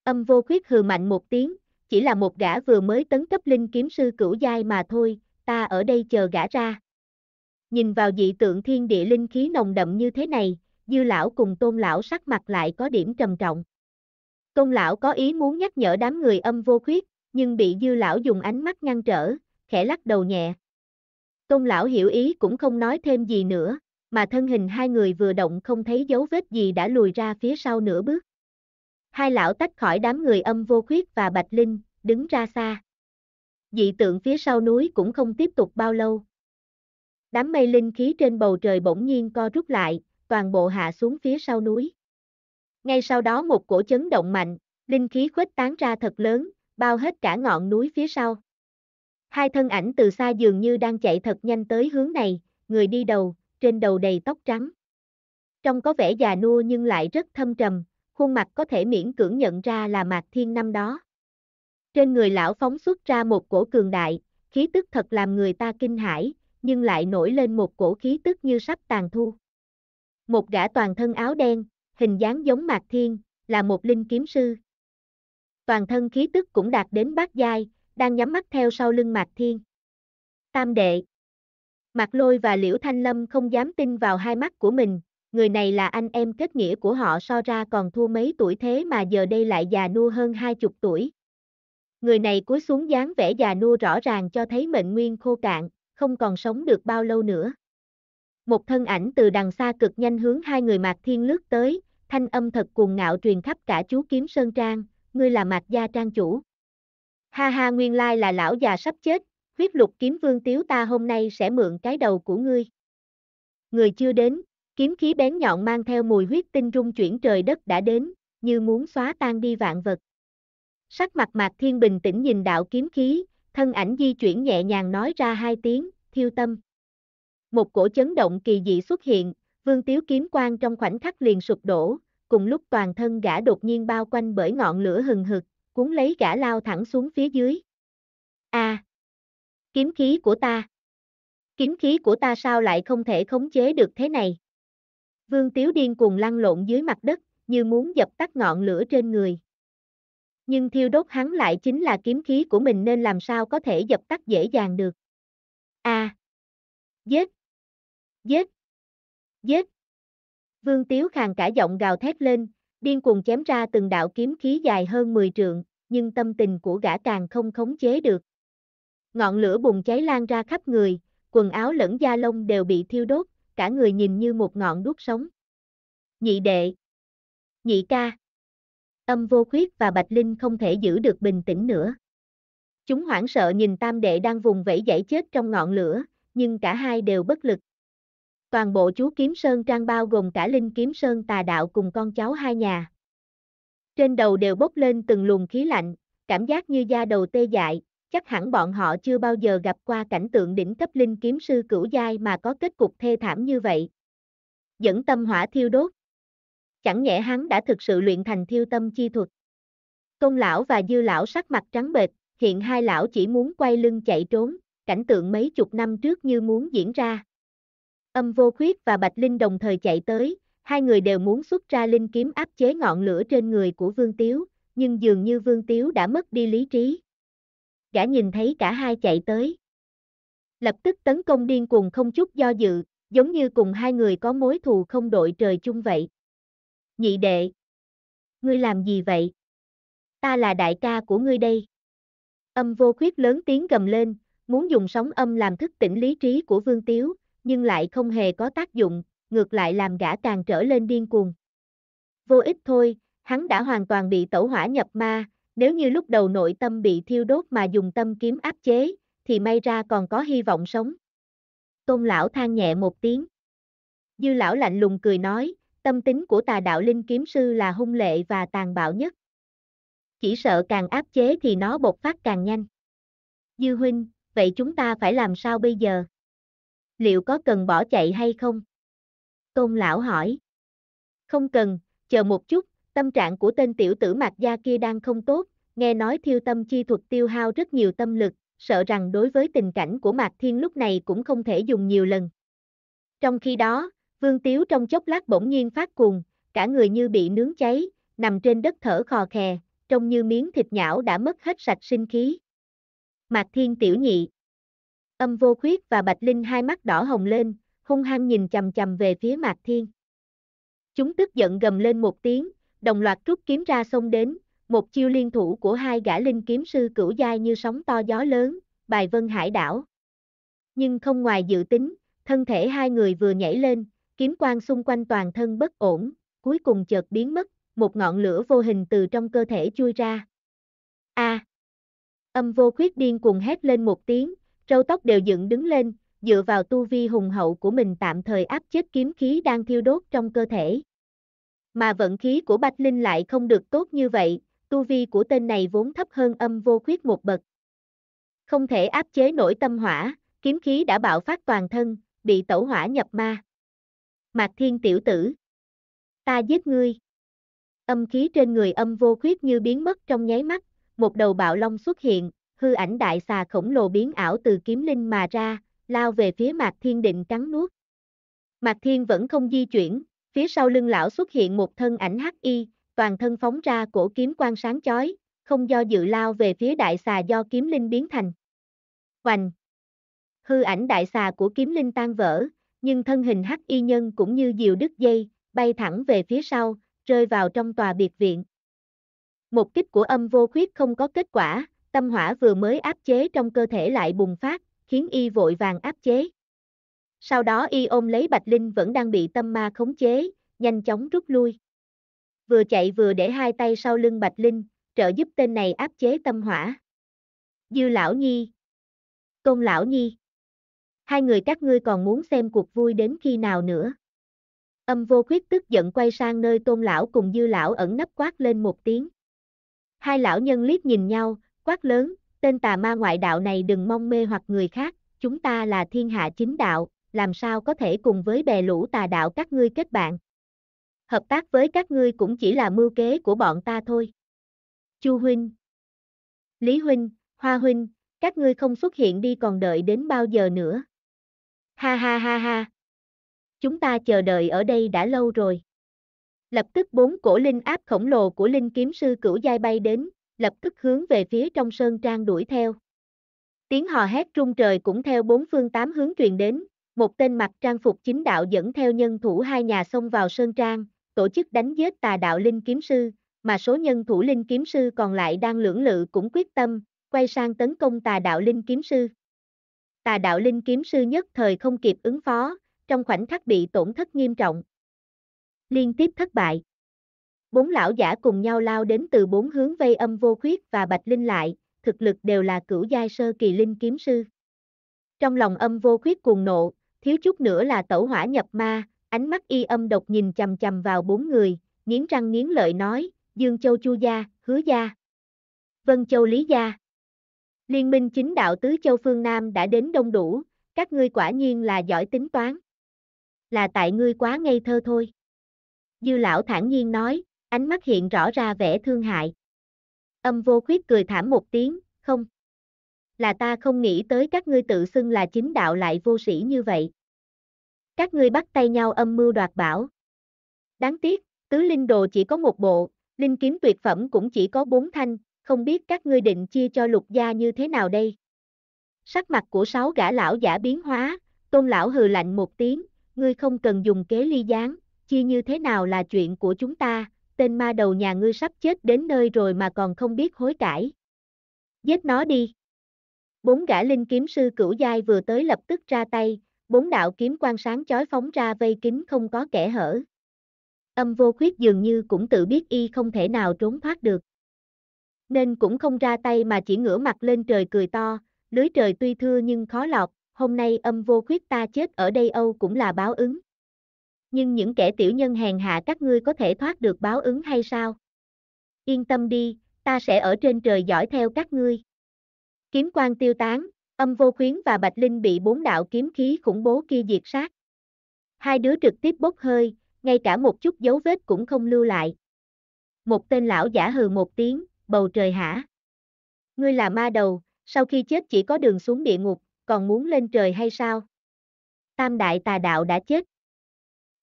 Âm vô khuyết hừ mạnh một tiếng, chỉ là một gã vừa mới tấn cấp linh kiếm sư cửu giai mà thôi, ta ở đây chờ gã ra. Nhìn vào dị tượng thiên địa linh khí nồng đậm như thế này, dư lão cùng tôn lão sắc mặt lại có điểm trầm trọng. Tôn lão có ý muốn nhắc nhở đám người âm vô khuyết, nhưng bị dư lão dùng ánh mắt ngăn trở, khẽ lắc đầu nhẹ. Tôn lão hiểu ý cũng không nói thêm gì nữa, mà thân hình hai người vừa động không thấy dấu vết gì đã lùi ra phía sau nửa bước. Hai lão tách khỏi đám người âm vô khuyết và bạch linh, đứng ra xa. Dị tượng phía sau núi cũng không tiếp tục bao lâu. Đám mây linh khí trên bầu trời bỗng nhiên co rút lại, toàn bộ hạ xuống phía sau núi. Ngay sau đó một cổ chấn động mạnh, linh khí khuếch tán ra thật lớn, bao hết cả ngọn núi phía sau. Hai thân ảnh từ xa dường như đang chạy thật nhanh tới hướng này, người đi đầu, trên đầu đầy tóc trắng. Trông có vẻ già nua nhưng lại rất thâm trầm, khuôn mặt có thể miễn cưỡng nhận ra là Mạc Thiên năm đó. Trên người lão phóng xuất ra một cổ cường đại, khí tức thật làm người ta kinh hãi, nhưng lại nổi lên một cổ khí tức như sắp tàn thu. Một gã toàn thân áo đen, hình dáng giống Mạc Thiên, là một linh kiếm sư. Toàn thân khí tức cũng đạt đến bát giai, đang nhắm mắt theo sau lưng Mạc Thiên. Tam đệ. Mạc Lôi và Liễu Thanh Lâm không dám tin vào hai mắt của mình, người này là anh em kết nghĩa của họ so ra còn thua mấy tuổi thế mà giờ đây lại già nua hơn hai chục tuổi. Người này cúi xuống dáng vẻ già nua rõ ràng cho thấy mệnh nguyên khô cạn, không còn sống được bao lâu nữa. Một thân ảnh từ đằng xa cực nhanh hướng hai người Mạc Thiên lướt tới, thanh âm thật cuồng ngạo truyền khắp cả chú kiếm Sơn Trang, ngươi là Mạc Gia Trang chủ. Ha ha nguyên lai là lão già sắp chết, huyết lục kiếm vương tiếu ta hôm nay sẽ mượn cái đầu của ngươi. Người chưa đến, kiếm khí bén nhọn mang theo mùi huyết tinh rung chuyển trời đất đã đến, như muốn xóa tan đi vạn vật. Sắc mặt Mạc Thiên bình tĩnh nhìn đạo kiếm khí, thân ảnh di chuyển nhẹ nhàng nói ra hai tiếng, thiêu tâm. Một cổ chấn động kỳ dị xuất hiện, vương tiếu kiếm quang trong khoảnh khắc liền sụp đổ, cùng lúc toàn thân gã đột nhiên bao quanh bởi ngọn lửa hừng hực, cuốn lấy gã lao thẳng xuống phía dưới. A, à, Kiếm khí của ta! Kiếm khí của ta sao lại không thể khống chế được thế này? Vương Tiếu điên cuồng lăn lộn dưới mặt đất, như muốn dập tắt ngọn lửa trên người. Nhưng thiêu đốt hắn lại chính là kiếm khí của mình nên làm sao có thể dập tắt dễ dàng được. A, à! Giết! Giết! Giết! Vương Tiếu khàn cả giọng gào thét lên, điên cuồng chém ra từng đạo kiếm khí dài hơn 10 trượng, nhưng tâm tình của gã càng không khống chế được. Ngọn lửa bùng cháy lan ra khắp người, quần áo lẫn da lông đều bị thiêu đốt, cả người nhìn như một ngọn đuốc sống. Nhị đệ! Nhị ca! Âm vô khuyết và Bạch Linh không thể giữ được bình tĩnh nữa. Chúng hoảng sợ nhìn tam đệ đang vùng vẫy giải chết trong ngọn lửa, nhưng cả hai đều bất lực. Toàn bộ chú Kiếm Sơn Trang bao gồm cả Linh Kiếm Sơn tà đạo cùng con cháu hai nhà. Trên đầu đều bốc lên từng luồng khí lạnh, cảm giác như da đầu tê dại, chắc hẳn bọn họ chưa bao giờ gặp qua cảnh tượng đỉnh cấp linh kiếm sư cửu giai mà có kết cục thê thảm như vậy. Dẫn tâm hỏa thiêu đốt. Chẳng nhẽ hắn đã thực sự luyện thành thiêu tâm chi thuật. Công lão và dư lão sắc mặt trắng bệch, hiện hai lão chỉ muốn quay lưng chạy trốn, cảnh tượng mấy chục năm trước như muốn diễn ra. Âm vô khuyết và Bạch Linh đồng thời chạy tới, hai người đều muốn xuất ra linh kiếm áp chế ngọn lửa trên người của Vương Tiếu, nhưng dường như Vương Tiếu đã mất đi lý trí. Gã nhìn thấy cả hai chạy tới. Lập tức tấn công điên cuồng không chút do dự, giống như cùng hai người có mối thù không đội trời chung vậy. Nhị đệ. Ngươi làm gì vậy? Ta là đại ca của ngươi đây. Âm vô khuyết lớn tiếng gầm lên, muốn dùng sóng âm làm thức tỉnh lý trí của Vương Tiếu, nhưng lại không hề có tác dụng, ngược lại làm gã càng trở lên điên cuồng. Vô ích thôi, hắn đã hoàn toàn bị tẩu hỏa nhập ma, nếu như lúc đầu nội tâm bị thiêu đốt mà dùng tâm kiếm áp chế, thì may ra còn có hy vọng sống. Tôn lão than nhẹ một tiếng. Dư lão lạnh lùng cười nói, tâm tính của tà đạo linh kiếm sư là hung lệ và tàn bạo nhất. Chỉ sợ càng áp chế thì nó bộc phát càng nhanh. Dư huynh, vậy chúng ta phải làm sao bây giờ? Liệu có cần bỏ chạy hay không? Tôn lão hỏi. Không cần, chờ một chút, tâm trạng của tên tiểu tử mạc gia kia đang không tốt, nghe nói thiêu tâm chi thuật tiêu hao rất nhiều tâm lực, sợ rằng đối với tình cảnh của Mạc Thiên lúc này cũng không thể dùng nhiều lần. Trong khi đó, Vương Tiếu trong chốc lát bỗng nhiên phát cuồng, cả người như bị nướng cháy, nằm trên đất thở khò khè, trông như miếng thịt nhão đã mất hết sạch sinh khí. Mạc Thiên tiểu nhị. Âm vô khuyết và Bạch Linh hai mắt đỏ hồng lên, hung hăng nhìn chầm chầm về phía Mạc Thiên. Chúng tức giận gầm lên một tiếng, đồng loạt rút kiếm ra xông đến, một chiêu liên thủ của hai gã linh kiếm sư cửu giai như sóng to gió lớn, bài vân hải đảo. Nhưng không ngoài dự tính, thân thể hai người vừa nhảy lên, kiếm quang xung quanh toàn thân bất ổn, cuối cùng chợt biến mất, một ngọn lửa vô hình từ trong cơ thể chui ra. A! Âm vô khuyết điên cùng hét lên một tiếng, râu tóc đều dựng đứng lên, dựa vào tu vi hùng hậu của mình tạm thời áp chết kiếm khí đang thiêu đốt trong cơ thể. Mà vận khí của Bạch Linh lại không được tốt như vậy, tu vi của tên này vốn thấp hơn âm vô khuyết một bậc. Không thể áp chế nổi tâm hỏa, kiếm khí đã bạo phát toàn thân, bị tẩu hỏa nhập ma. Mạc Thiên tiểu tử. Ta giết ngươi. Âm khí trên người âm vô khuyết như biến mất trong nháy mắt, một đầu bạo long xuất hiện, hư ảnh đại xà khổng lồ biến ảo từ kiếm linh mà ra, lao về phía Mạc Thiên định cắn nuốt. Mạc Thiên vẫn không di chuyển, phía sau lưng lão xuất hiện một thân ảnh hắc y, toàn thân phóng ra cổ kiếm quang sáng chói, không do dự lao về phía đại xà do kiếm linh biến thành. Hoành! Hư ảnh đại xà của kiếm linh tan vỡ, nhưng thân hình hắc y nhân cũng như diều đứt dây, bay thẳng về phía sau, rơi vào trong tòa biệt viện. Một kích của âm vô khuyết không có kết quả, tâm hỏa vừa mới áp chế trong cơ thể lại bùng phát, khiến y vội vàng áp chế. Sau đó y ôm lấy Bạch Linh vẫn đang bị tâm ma khống chế, nhanh chóng rút lui. Vừa chạy vừa để hai tay sau lưng Bạch Linh, trợ giúp tên này áp chế tâm hỏa. Dư Lão Nhi Công Lão Nhi Hai người các ngươi còn muốn xem cuộc vui đến khi nào nữa? Âm vô khuyết tức giận quay sang nơi tôn lão cùng dư lão ẩn nấp quát lên một tiếng. Hai lão nhân liếc nhìn nhau, quát lớn, tên tà ma ngoại đạo này đừng mong mê hoặc người khác, chúng ta là thiên hạ chính đạo, làm sao có thể cùng với bè lũ tà đạo các ngươi kết bạn. Hợp tác với các ngươi cũng chỉ là mưu kế của bọn ta thôi. Chu Huynh Lý Huynh, Hoa Huynh, các ngươi không xuất hiện đi còn đợi đến bao giờ nữa. Ha ha ha ha. Chúng ta chờ đợi ở đây đã lâu rồi. Lập tức bốn cổ linh áp khổng lồ của linh kiếm sư cửu giai bay đến, lập tức hướng về phía trong sơn trang đuổi theo. Tiếng hò hét trung trời cũng theo bốn phương tám hướng truyền đến, một tên mặc trang phục chính đạo dẫn theo nhân thủ hai nhà xông vào sơn trang, tổ chức đánh giết tà đạo linh kiếm sư, mà số nhân thủ linh kiếm sư còn lại đang lưỡng lự cũng quyết tâm, quay sang tấn công tà đạo linh kiếm sư. Tà đạo linh kiếm sư nhất thời không kịp ứng phó, trong khoảnh khắc bị tổn thất nghiêm trọng. Liên tiếp thất bại. Bốn lão giả cùng nhau lao đến từ bốn hướng vây âm vô khuyết và bạch linh lại, thực lực đều là cửu giai sơ kỳ linh kiếm sư. Trong lòng âm vô khuyết cuồng nộ, thiếu chút nữa là tẩu hỏa nhập ma, ánh mắt y âm độc nhìn chầm chầm vào bốn người, nghiến răng nghiến lợi nói, Dương Châu Chu Gia, Hứa Gia, Vân Châu Lý Gia. Liên minh chính đạo tứ châu phương Nam đã đến đông đủ, các ngươi quả nhiên là giỏi tính toán. Là tại ngươi quá ngây thơ thôi. Dư lão thản nhiên nói, ánh mắt hiện rõ ra vẻ thương hại. Âm vô khuyết cười thảm một tiếng, không. Là ta không nghĩ tới các ngươi tự xưng là chính đạo lại vô sĩ như vậy. Các ngươi bắt tay nhau âm mưu đoạt bảo. Đáng tiếc, tứ linh đồ chỉ có một bộ, linh kiếm tuyệt phẩm cũng chỉ có bốn thanh, không biết các ngươi định chia cho lục gia như thế nào đây. Sắc mặt của sáu gã lão giả biến hóa, tôn lão hừ lạnh một tiếng, ngươi không cần dùng kế ly gián, chia như thế nào là chuyện của chúng ta, tên ma đầu nhà ngươi sắp chết đến nơi rồi mà còn không biết hối cải. Giết nó đi. Bốn gã linh kiếm sư cửu giai vừa tới lập tức ra tay, bốn đạo kiếm quang sáng chói phóng ra vây kín không có kẻ hở. Âm vô khuyết dường như cũng tự biết y không thể nào trốn thoát được. Nên cũng không ra tay mà chỉ ngửa mặt lên trời cười to, lưới trời tuy thưa nhưng khó lọt, hôm nay âm vô khuyết ta chết ở đây Âu cũng là báo ứng. Nhưng những kẻ tiểu nhân hèn hạ các ngươi có thể thoát được báo ứng hay sao? Yên tâm đi, ta sẽ ở trên trời dõi theo các ngươi. Kiếm quan tiêu tán, âm vô khuyến và Bạch Linh bị bốn đạo kiếm khí khủng bố kia diệt sát. Hai đứa trực tiếp bốc hơi, ngay cả một chút dấu vết cũng không lưu lại. Một tên lão giả hừ một tiếng, bầu trời hả? Ngươi là ma đầu, sau khi chết chỉ có đường xuống địa ngục, còn muốn lên trời hay sao? Tam đại tà đạo đã chết.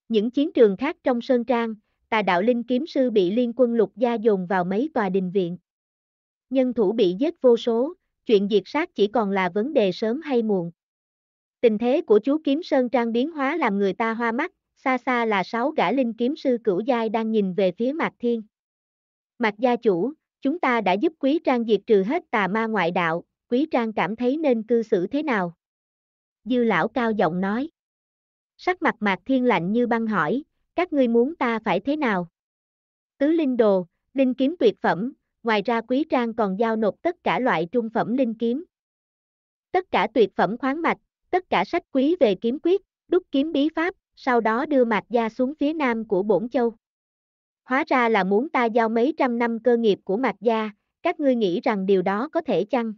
Những chiến trường khác trong Sơn Trang, tà đạo linh kiếm sư bị liên quân lục gia dồn vào mấy tòa đình viện. Nhân thủ bị giết vô số, chuyện diệt sát chỉ còn là vấn đề sớm hay muộn. Tình thế của chú kiếm Sơn Trang biến hóa làm người ta hoa mắt, xa xa là sáu gã linh kiếm sư cửu giai đang nhìn về phía Mạc Thiên. Mạc gia chủ, chúng ta đã giúp Quý Trang diệt trừ hết tà ma ngoại đạo, Quý Trang cảm thấy nên cư xử thế nào? Dư lão cao giọng nói. Sắc mặt Mạc Thiên lạnh như băng hỏi, các ngươi muốn ta phải thế nào? Tứ linh đồ, linh kiếm tuyệt phẩm, ngoài ra Quý Trang còn giao nộp tất cả loại trung phẩm linh kiếm. Tất cả tuyệt phẩm khoáng mạch, tất cả sách quý về kiếm quyết, đúc kiếm bí pháp, sau đó đưa Mạc Gia xuống phía nam của Bổn Châu. Hóa ra là muốn ta giao mấy trăm năm cơ nghiệp của Mạc Gia, các ngươi nghĩ rằng điều đó có thể chăng?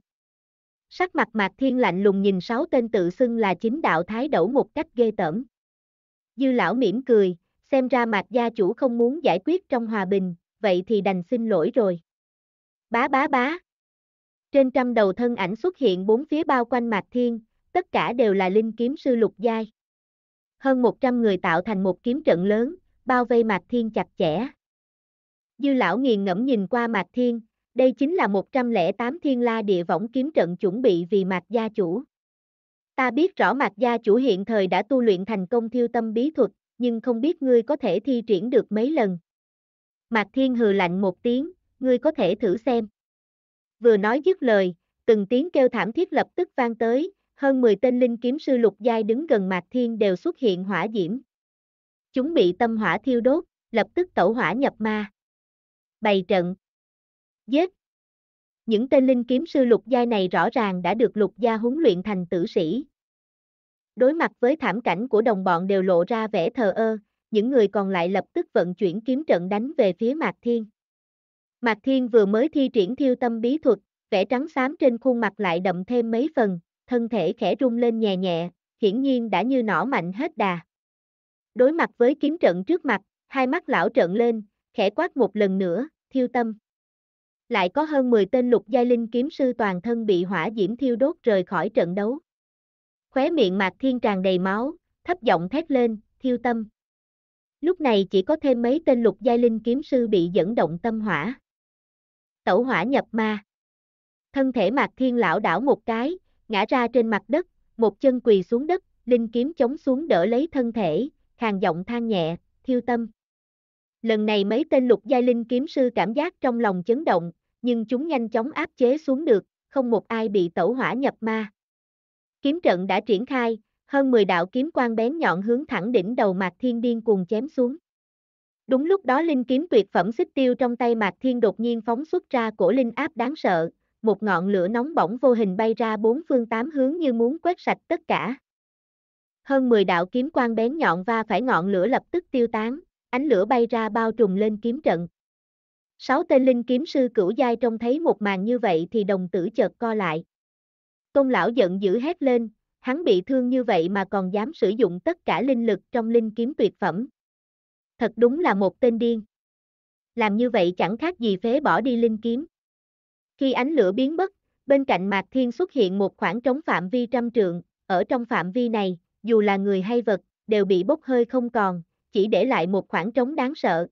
Sắc mặt Mạc Thiên lạnh lùng nhìn sáu tên tự xưng là chính đạo thái đẩu một cách ghê tởm. Dư lão mỉm cười, xem ra Mạc gia chủ không muốn giải quyết trong hòa bình, vậy thì đành xin lỗi rồi. Bá bá bá. Trên trăm đầu thân ảnh xuất hiện bốn phía bao quanh Mạc Thiên, tất cả đều là linh kiếm sư lục giai. Hơn 100 người tạo thành một kiếm trận lớn, bao vây Mạc Thiên chặt chẽ. Dư lão nghiền ngẫm nhìn qua Mạc Thiên, đây chính là 108 thiên la địa võng kiếm trận chuẩn bị vì Mạc gia chủ. Ta biết rõ Mạc gia chủ hiện thời đã tu luyện thành công thiêu tâm bí thuật, nhưng không biết ngươi có thể thi triển được mấy lần. Mạc Thiên hừ lạnh một tiếng, ngươi có thể thử xem. Vừa nói dứt lời, từng tiếng kêu thảm thiết lập tức vang tới, hơn 10 tên linh kiếm sư lục giai đứng gần Mạc Thiên đều xuất hiện hỏa diễm. Chúng bị tâm hỏa thiêu đốt, lập tức tẩu hỏa nhập ma. Bày trận. Giết. Những tên linh kiếm sư lục giai này rõ ràng đã được lục gia huấn luyện thành tử sĩ. Đối mặt với thảm cảnh của đồng bọn đều lộ ra vẻ thờ ơ, những người còn lại lập tức vận chuyển kiếm trận đánh về phía Mạc Thiên. Mạc Thiên vừa mới thi triển thiêu tâm bí thuật, vẻ trắng xám trên khuôn mặt lại đậm thêm mấy phần, thân thể khẽ rung lên nhẹ nhẹ, hiển nhiên đã như nỏ mạnh hết đà. Đối mặt với kiếm trận trước mặt, hai mắt lão trợn lên, khẽ quát một lần nữa, thiêu tâm. Lại có hơn 10 tên lục giai linh kiếm sư toàn thân bị hỏa diễm thiêu đốt rời khỏi trận đấu. Khóe miệng Mạc Thiên tràn đầy máu, thấp giọng thét lên, thiêu tâm. Lúc này chỉ có thêm mấy tên lục giai linh kiếm sư bị dẫn động tâm hỏa. Tẩu hỏa nhập ma. Thân thể Mạc Thiên lão đảo một cái, ngã ra trên mặt đất, một chân quỳ xuống đất, linh kiếm chống xuống đỡ lấy thân thể, khàn giọng than nhẹ, thiêu tâm. Lần này mấy tên lục giai linh kiếm sư cảm giác trong lòng chấn động, nhưng chúng nhanh chóng áp chế xuống được, không một ai bị tẩu hỏa nhập ma. Kiếm trận đã triển khai, hơn 10 đạo kiếm quang bén nhọn hướng thẳng đỉnh đầu Mạc Thiên điên cuồng chém xuống. Đúng lúc đó linh kiếm tuyệt phẩm xích tiêu trong tay Mạc Thiên đột nhiên phóng xuất ra cổ linh áp đáng sợ, một ngọn lửa nóng bỏng vô hình bay ra bốn phương tám hướng như muốn quét sạch tất cả. Hơn 10 đạo kiếm quang bén nhọn va phải ngọn lửa lập tức tiêu tán, ánh lửa bay ra bao trùm lên kiếm trận. Sáu tên linh kiếm sư cửu giai trông thấy một màn như vậy thì đồng tử chợt co lại. Tôn lão giận dữ hét lên, hắn bị thương như vậy mà còn dám sử dụng tất cả linh lực trong linh kiếm tuyệt phẩm. Thật đúng là một tên điên. Làm như vậy chẳng khác gì phế bỏ đi linh kiếm. Khi ánh lửa biến mất, bên cạnh Mạc Thiên xuất hiện một khoảng trống phạm vi trăm trượng, ở trong phạm vi này, dù là người hay vật, đều bị bốc hơi không còn, chỉ để lại một khoảng trống đáng sợ.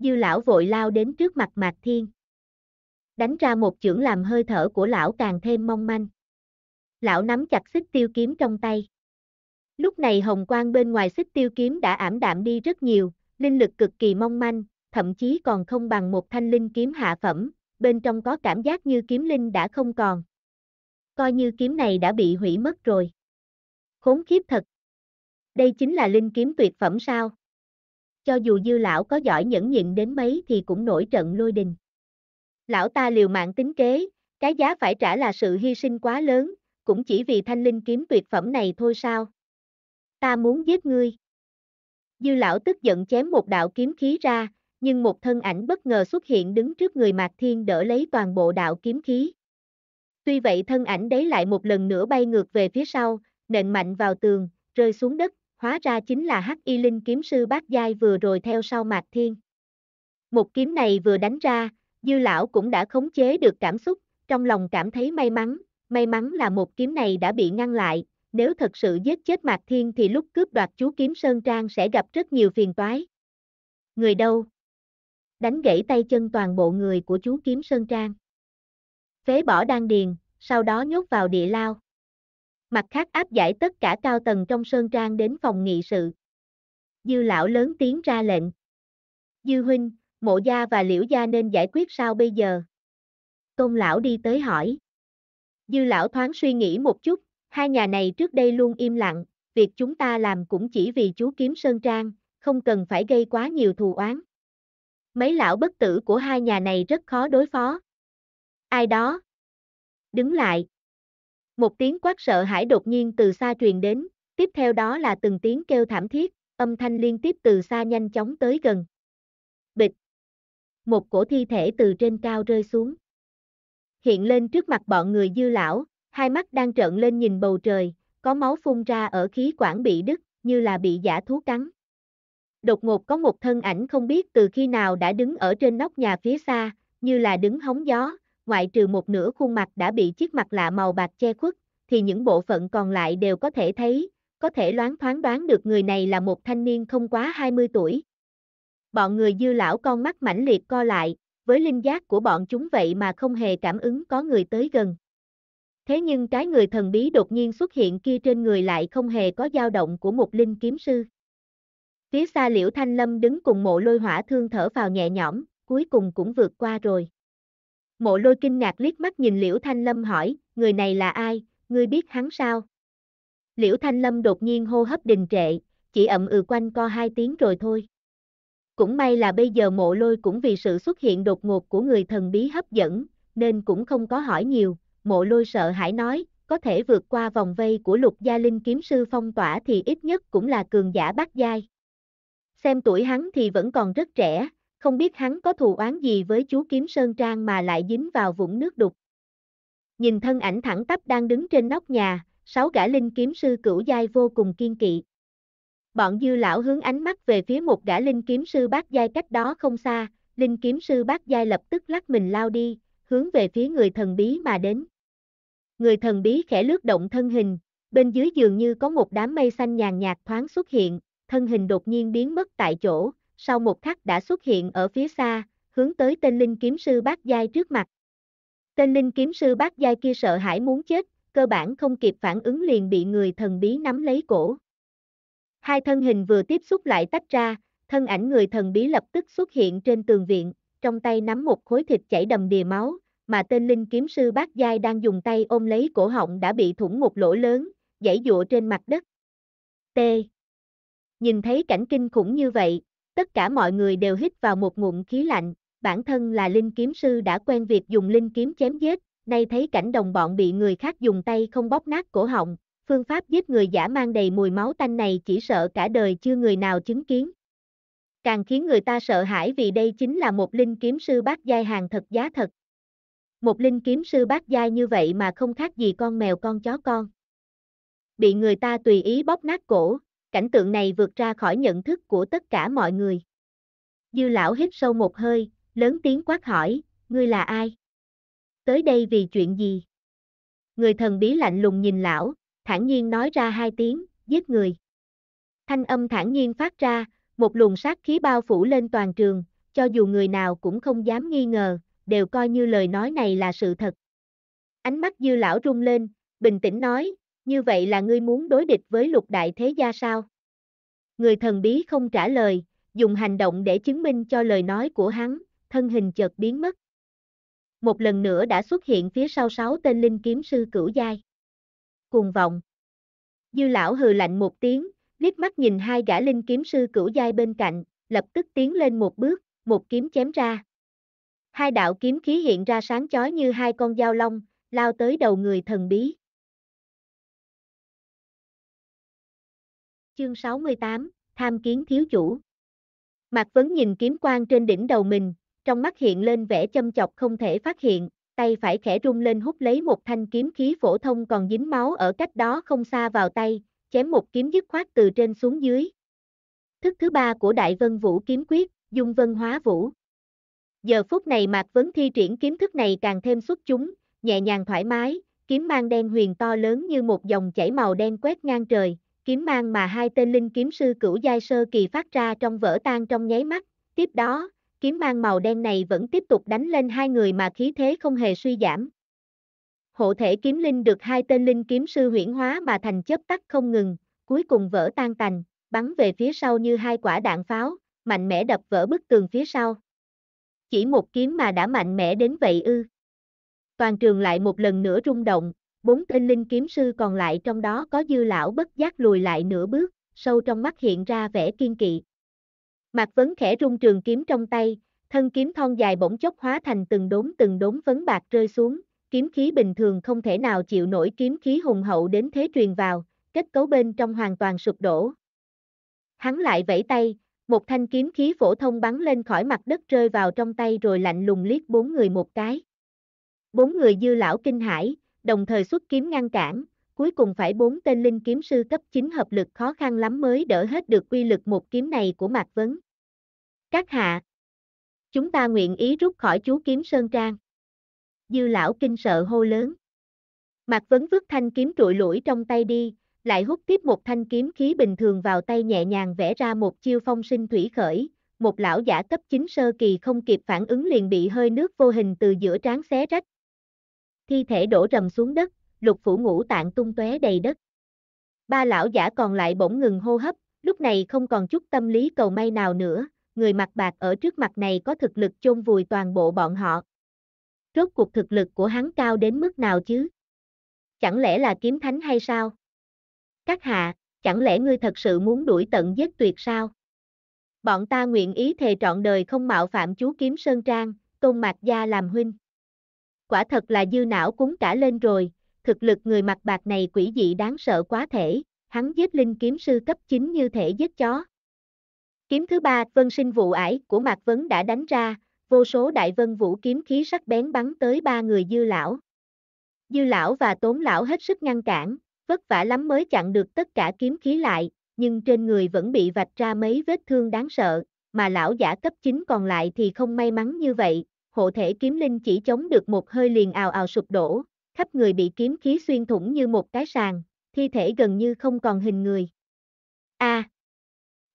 Dư lão vội lao đến trước mặt Mạc Thiên. Đánh ra một chưởng làm hơi thở của lão càng thêm mong manh. Lão nắm chặt xích tiêu kiếm trong tay. Lúc này hồng quang bên ngoài xích tiêu kiếm đã ảm đạm đi rất nhiều, linh lực cực kỳ mong manh, thậm chí còn không bằng một thanh linh kiếm hạ phẩm, bên trong có cảm giác như kiếm linh đã không còn. Coi như kiếm này đã bị hủy mất rồi. Khốn khiếp thật. Đây chính là linh kiếm tuyệt phẩm sao? Cho dù dư lão có giỏi nhẫn nhịn đến mấy thì cũng nổi trận lôi đình. Lão ta liều mạng tính kế, cái giá phải trả là sự hy sinh quá lớn, cũng chỉ vì thanh linh kiếm tuyệt phẩm này thôi sao? Ta muốn giết ngươi. Dư lão tức giận chém một đạo kiếm khí ra, nhưng một thân ảnh bất ngờ xuất hiện đứng trước người Mạc Thiên đỡ lấy toàn bộ đạo kiếm khí. Tuy vậy thân ảnh đấy lại một lần nữa bay ngược về phía sau, nện mạnh vào tường, rơi xuống đất, hóa ra chính là Hắc Y Linh kiếm sư bát giai vừa rồi theo sau Mạc Thiên. Một kiếm này vừa đánh ra, Dư lão cũng đã khống chế được cảm xúc, trong lòng cảm thấy may mắn, may mắn là một kiếm này đã bị ngăn lại, nếu thật sự giết chết Mạc Thiên thì lúc cướp đoạt chú kiếm Sơn Trang sẽ gặp rất nhiều phiền toái. Người đâu? Đánh gãy tay chân toàn bộ người của chú kiếm Sơn Trang. Phế bỏ đan điền, sau đó nhốt vào địa lao. Mặt khác áp giải tất cả cao tầng trong Sơn Trang đến phòng nghị sự. Dư lão lớn tiếng ra lệnh. Dư huynh, mộ gia và liễu gia nên giải quyết sao bây giờ? Tôn lão đi tới hỏi. Dư lão thoáng suy nghĩ một chút, hai nhà này trước đây luôn im lặng, việc chúng ta làm cũng chỉ vì chú kiếm Sơn Trang, không cần phải gây quá nhiều thù oán. Mấy lão bất tử của hai nhà này rất khó đối phó. Ai đó? Đứng lại. Một tiếng quát sợ hãi đột nhiên từ xa truyền đến, tiếp theo đó là từng tiếng kêu thảm thiết, âm thanh liên tiếp từ xa nhanh chóng tới gần. Bịch. Một cổ thi thể từ trên cao rơi xuống. Hiện lên trước mặt bọn người dư lão, hai mắt đang trợn lên nhìn bầu trời, có máu phun ra ở khí quản bị đứt, như là bị giả thú cắn. Đột ngột có một thân ảnh không biết từ khi nào đã đứng ở trên nóc nhà phía xa, như là đứng hóng gió, ngoại trừ một nửa khuôn mặt đã bị chiếc mặt lạ màu bạc che khuất, thì những bộ phận còn lại đều có thể thấy, có thể loáng thoáng đoán được người này là một thanh niên không quá 20 tuổi. Bọn người dư lão con mắt mãnh liệt co lại, với linh giác của bọn chúng vậy mà không hề cảm ứng có người tới gần. Thế nhưng cái người thần bí đột nhiên xuất hiện kia trên người lại không hề có dao động của một linh kiếm sư. Phía xa liễu thanh lâm đứng cùng mộ lôi hỏa thương thở vào nhẹ nhõm, cuối cùng cũng vượt qua rồi. Mộ lôi kinh ngạc liếc mắt nhìn liễu thanh lâm hỏi, người này là ai, ngươi biết hắn sao? Liễu thanh lâm đột nhiên hô hấp đình trệ, chỉ ậm ừ quanh co hai tiếng rồi thôi. Cũng may là bây giờ mộ lôi cũng vì sự xuất hiện đột ngột của người thần bí hấp dẫn, nên cũng không có hỏi nhiều, mộ lôi sợ hãi nói, có thể vượt qua vòng vây của lục gia linh kiếm sư phong tỏa thì ít nhất cũng là cường giả bát giai. Xem tuổi hắn thì vẫn còn rất trẻ, không biết hắn có thù oán gì với chú kiếm Sơn Trang mà lại dính vào vũng nước đục. Nhìn thân ảnh thẳng tắp đang đứng trên nóc nhà, sáu gã linh kiếm sư cửu giai vô cùng kiên kỵ. Bọn dư lão hướng ánh mắt về phía một gã linh kiếm sư bát giai cách đó không xa, linh kiếm sư bát giai lập tức lắc mình lao đi, hướng về phía người thần bí mà đến. Người thần bí khẽ lướt động thân hình, bên dưới dường như có một đám mây xanh nhàn nhạt thoáng xuất hiện, thân hình đột nhiên biến mất tại chỗ, sau một khắc đã xuất hiện ở phía xa, hướng tới tên linh kiếm sư bát giai trước mặt. Tên linh kiếm sư bát giai kia sợ hãi muốn chết, cơ bản không kịp phản ứng liền bị người thần bí nắm lấy cổ. Hai thân hình vừa tiếp xúc lại tách ra, thân ảnh người thần bí lập tức xuất hiện trên tường viện, trong tay nắm một khối thịt chảy đầm đìa máu, mà tên linh kiếm sư bát giai đang dùng tay ôm lấy cổ họng đã bị thủng một lỗ lớn, dãy dụa trên mặt đất. T. Nhìn thấy cảnh kinh khủng như vậy, tất cả mọi người đều hít vào một ngụm khí lạnh, bản thân là linh kiếm sư đã quen việc dùng linh kiếm chém giết, nay thấy cảnh đồng bọn bị người khác dùng tay không bóp nát cổ họng, phương pháp giết người giả mang đầy mùi máu tanh này chỉ sợ cả đời chưa người nào chứng kiến. Càng khiến người ta sợ hãi vì đây chính là một linh kiếm sư bát giai hàng thật giá thật. Một linh kiếm sư bát giai như vậy mà không khác gì con mèo con chó con. Bị người ta tùy ý bóp nát cổ, cảnh tượng này vượt ra khỏi nhận thức của tất cả mọi người. Dư lão hít sâu một hơi, lớn tiếng quát hỏi, ngươi là ai? Tới đây vì chuyện gì? Người thần bí lạnh lùng nhìn lão, thản nhiên nói ra hai tiếng, giết người. Thanh âm thản nhiên phát ra, một luồng sát khí bao phủ lên toàn trường, cho dù người nào cũng không dám nghi ngờ, đều coi như lời nói này là sự thật. Ánh mắt dư lão rung lên, bình tĩnh nói, như vậy là ngươi muốn đối địch với lục đại thế gia sao? Người thần bí không trả lời, dùng hành động để chứng minh cho lời nói của hắn, thân hình chợt biến mất. Một lần nữa đã xuất hiện phía sau sáu tên linh kiếm sư cửu giai. Cùng vọng. Dư lão hừ lạnh một tiếng, liếc mắt nhìn hai gã linh kiếm sư cửu giai bên cạnh, lập tức tiến lên một bước, một kiếm chém ra. Hai đạo kiếm khí hiện ra sáng chói như hai con dao long, lao tới đầu người thần bí. Chương 68, Tham kiến thiếu chủ. Mạc Vấn nhìn kiếm quang trên đỉnh đầu mình, trong mắt hiện lên vẻ châm chọc không thể phát hiện, tay phải khẽ rung lên hút lấy một thanh kiếm khí phổ thông còn dính máu ở cách đó không xa vào tay, chém một kiếm dứt khoát từ trên xuống dưới. Thức thứ ba của Đại Vân Vũ kiếm quyết, Dung Vân Hóa Vũ. Giờ phút này Mạc Vấn thi triển kiếm thức này càng thêm xuất chúng, nhẹ nhàng thoải mái, kiếm mang đen huyền to lớn như một dòng chảy màu đen quét ngang trời, kiếm mang mà hai tên linh kiếm sư cửu giai sơ kỳ phát ra trong vỡ tan trong nháy mắt, tiếp đó, kiếm mang màu đen này vẫn tiếp tục đánh lên hai người mà khí thế không hề suy giảm. Hộ thể kiếm linh được hai tên linh kiếm sư huyển hóa mà thành chớp tắt không ngừng, cuối cùng vỡ tan tành, bắn về phía sau như hai quả đạn pháo, mạnh mẽ đập vỡ bức tường phía sau. Chỉ một kiếm mà đã mạnh mẽ đến vậy ư. Toàn trường lại một lần nữa rung động, bốn tên linh kiếm sư còn lại trong đó có dư lão bất giác lùi lại nửa bước, sâu trong mắt hiện ra vẻ kiên kỵ. Mạc Vấn khẽ rung trường kiếm trong tay, thân kiếm thon dài bỗng chốc hóa thành từng đốm từng đốm vấn bạc rơi xuống, kiếm khí bình thường không thể nào chịu nổi kiếm khí hùng hậu đến thế truyền vào, kết cấu bên trong hoàn toàn sụp đổ. Hắn lại vẫy tay, một thanh kiếm khí phổ thông bắn lên khỏi mặt đất rơi vào trong tay rồi lạnh lùng liếc bốn người một cái. Bốn người dư lão kinh hãi, đồng thời xuất kiếm ngăn cản, cuối cùng phải bốn tên linh kiếm sư cấp 9 hợp lực khó khăn lắm mới đỡ hết được quy lực một kiếm này của Mạc Vấn. Các hạ, chúng ta nguyện ý rút khỏi chú kiếm Sơn Trang. Dư lão kinh sợ hô lớn. Mạc Vấn vứt thanh kiếm trụi lũi trong tay đi, lại hút tiếp một thanh kiếm khí bình thường vào tay nhẹ nhàng vẽ ra một chiêu phong sinh thủy khởi, một lão giả cấp 9 sơ kỳ không kịp phản ứng liền bị hơi nước vô hình từ giữa trán xé rách. Thi thể đổ rầm xuống đất, lục phủ ngũ tạng tung tóe đầy đất. Ba lão giả còn lại bỗng ngừng hô hấp, lúc này không còn chút tâm lý cầu may nào nữa, người mặt bạc ở trước mặt này có thực lực chôn vùi toàn bộ bọn họ. Rốt cuộc thực lực của hắn cao đến mức nào chứ? Chẳng lẽ là kiếm thánh hay sao? Các hạ, chẳng lẽ ngươi thật sự muốn đuổi tận giết tuyệt sao? Bọn ta nguyện ý thề trọn đời không mạo phạm chú kiếm Sơn Trang, tôn mạc gia làm huynh. Quả thật là dư não cúng cả lên rồi, thực lực người mặt bạc này quỷ dị đáng sợ quá thể, hắn giết linh kiếm sư cấp 9 như thể giết chó. Kiếm thứ ba, vân sinh vụ ải của Mạc Vấn đã đánh ra, vô số đại vân vũ kiếm khí sắc bén bắn tới ba người dư lão. Dư lão và tốn lão hết sức ngăn cản, vất vả lắm mới chặn được tất cả kiếm khí lại, nhưng trên người vẫn bị vạch ra mấy vết thương đáng sợ, mà lão giả cấp 9 còn lại thì không may mắn như vậy, hộ thể kiếm linh chỉ chống được một hơi liền ào ào sụp đổ, khắp người bị kiếm khí xuyên thủng như một cái sàn, thi thể gần như không còn hình người. A.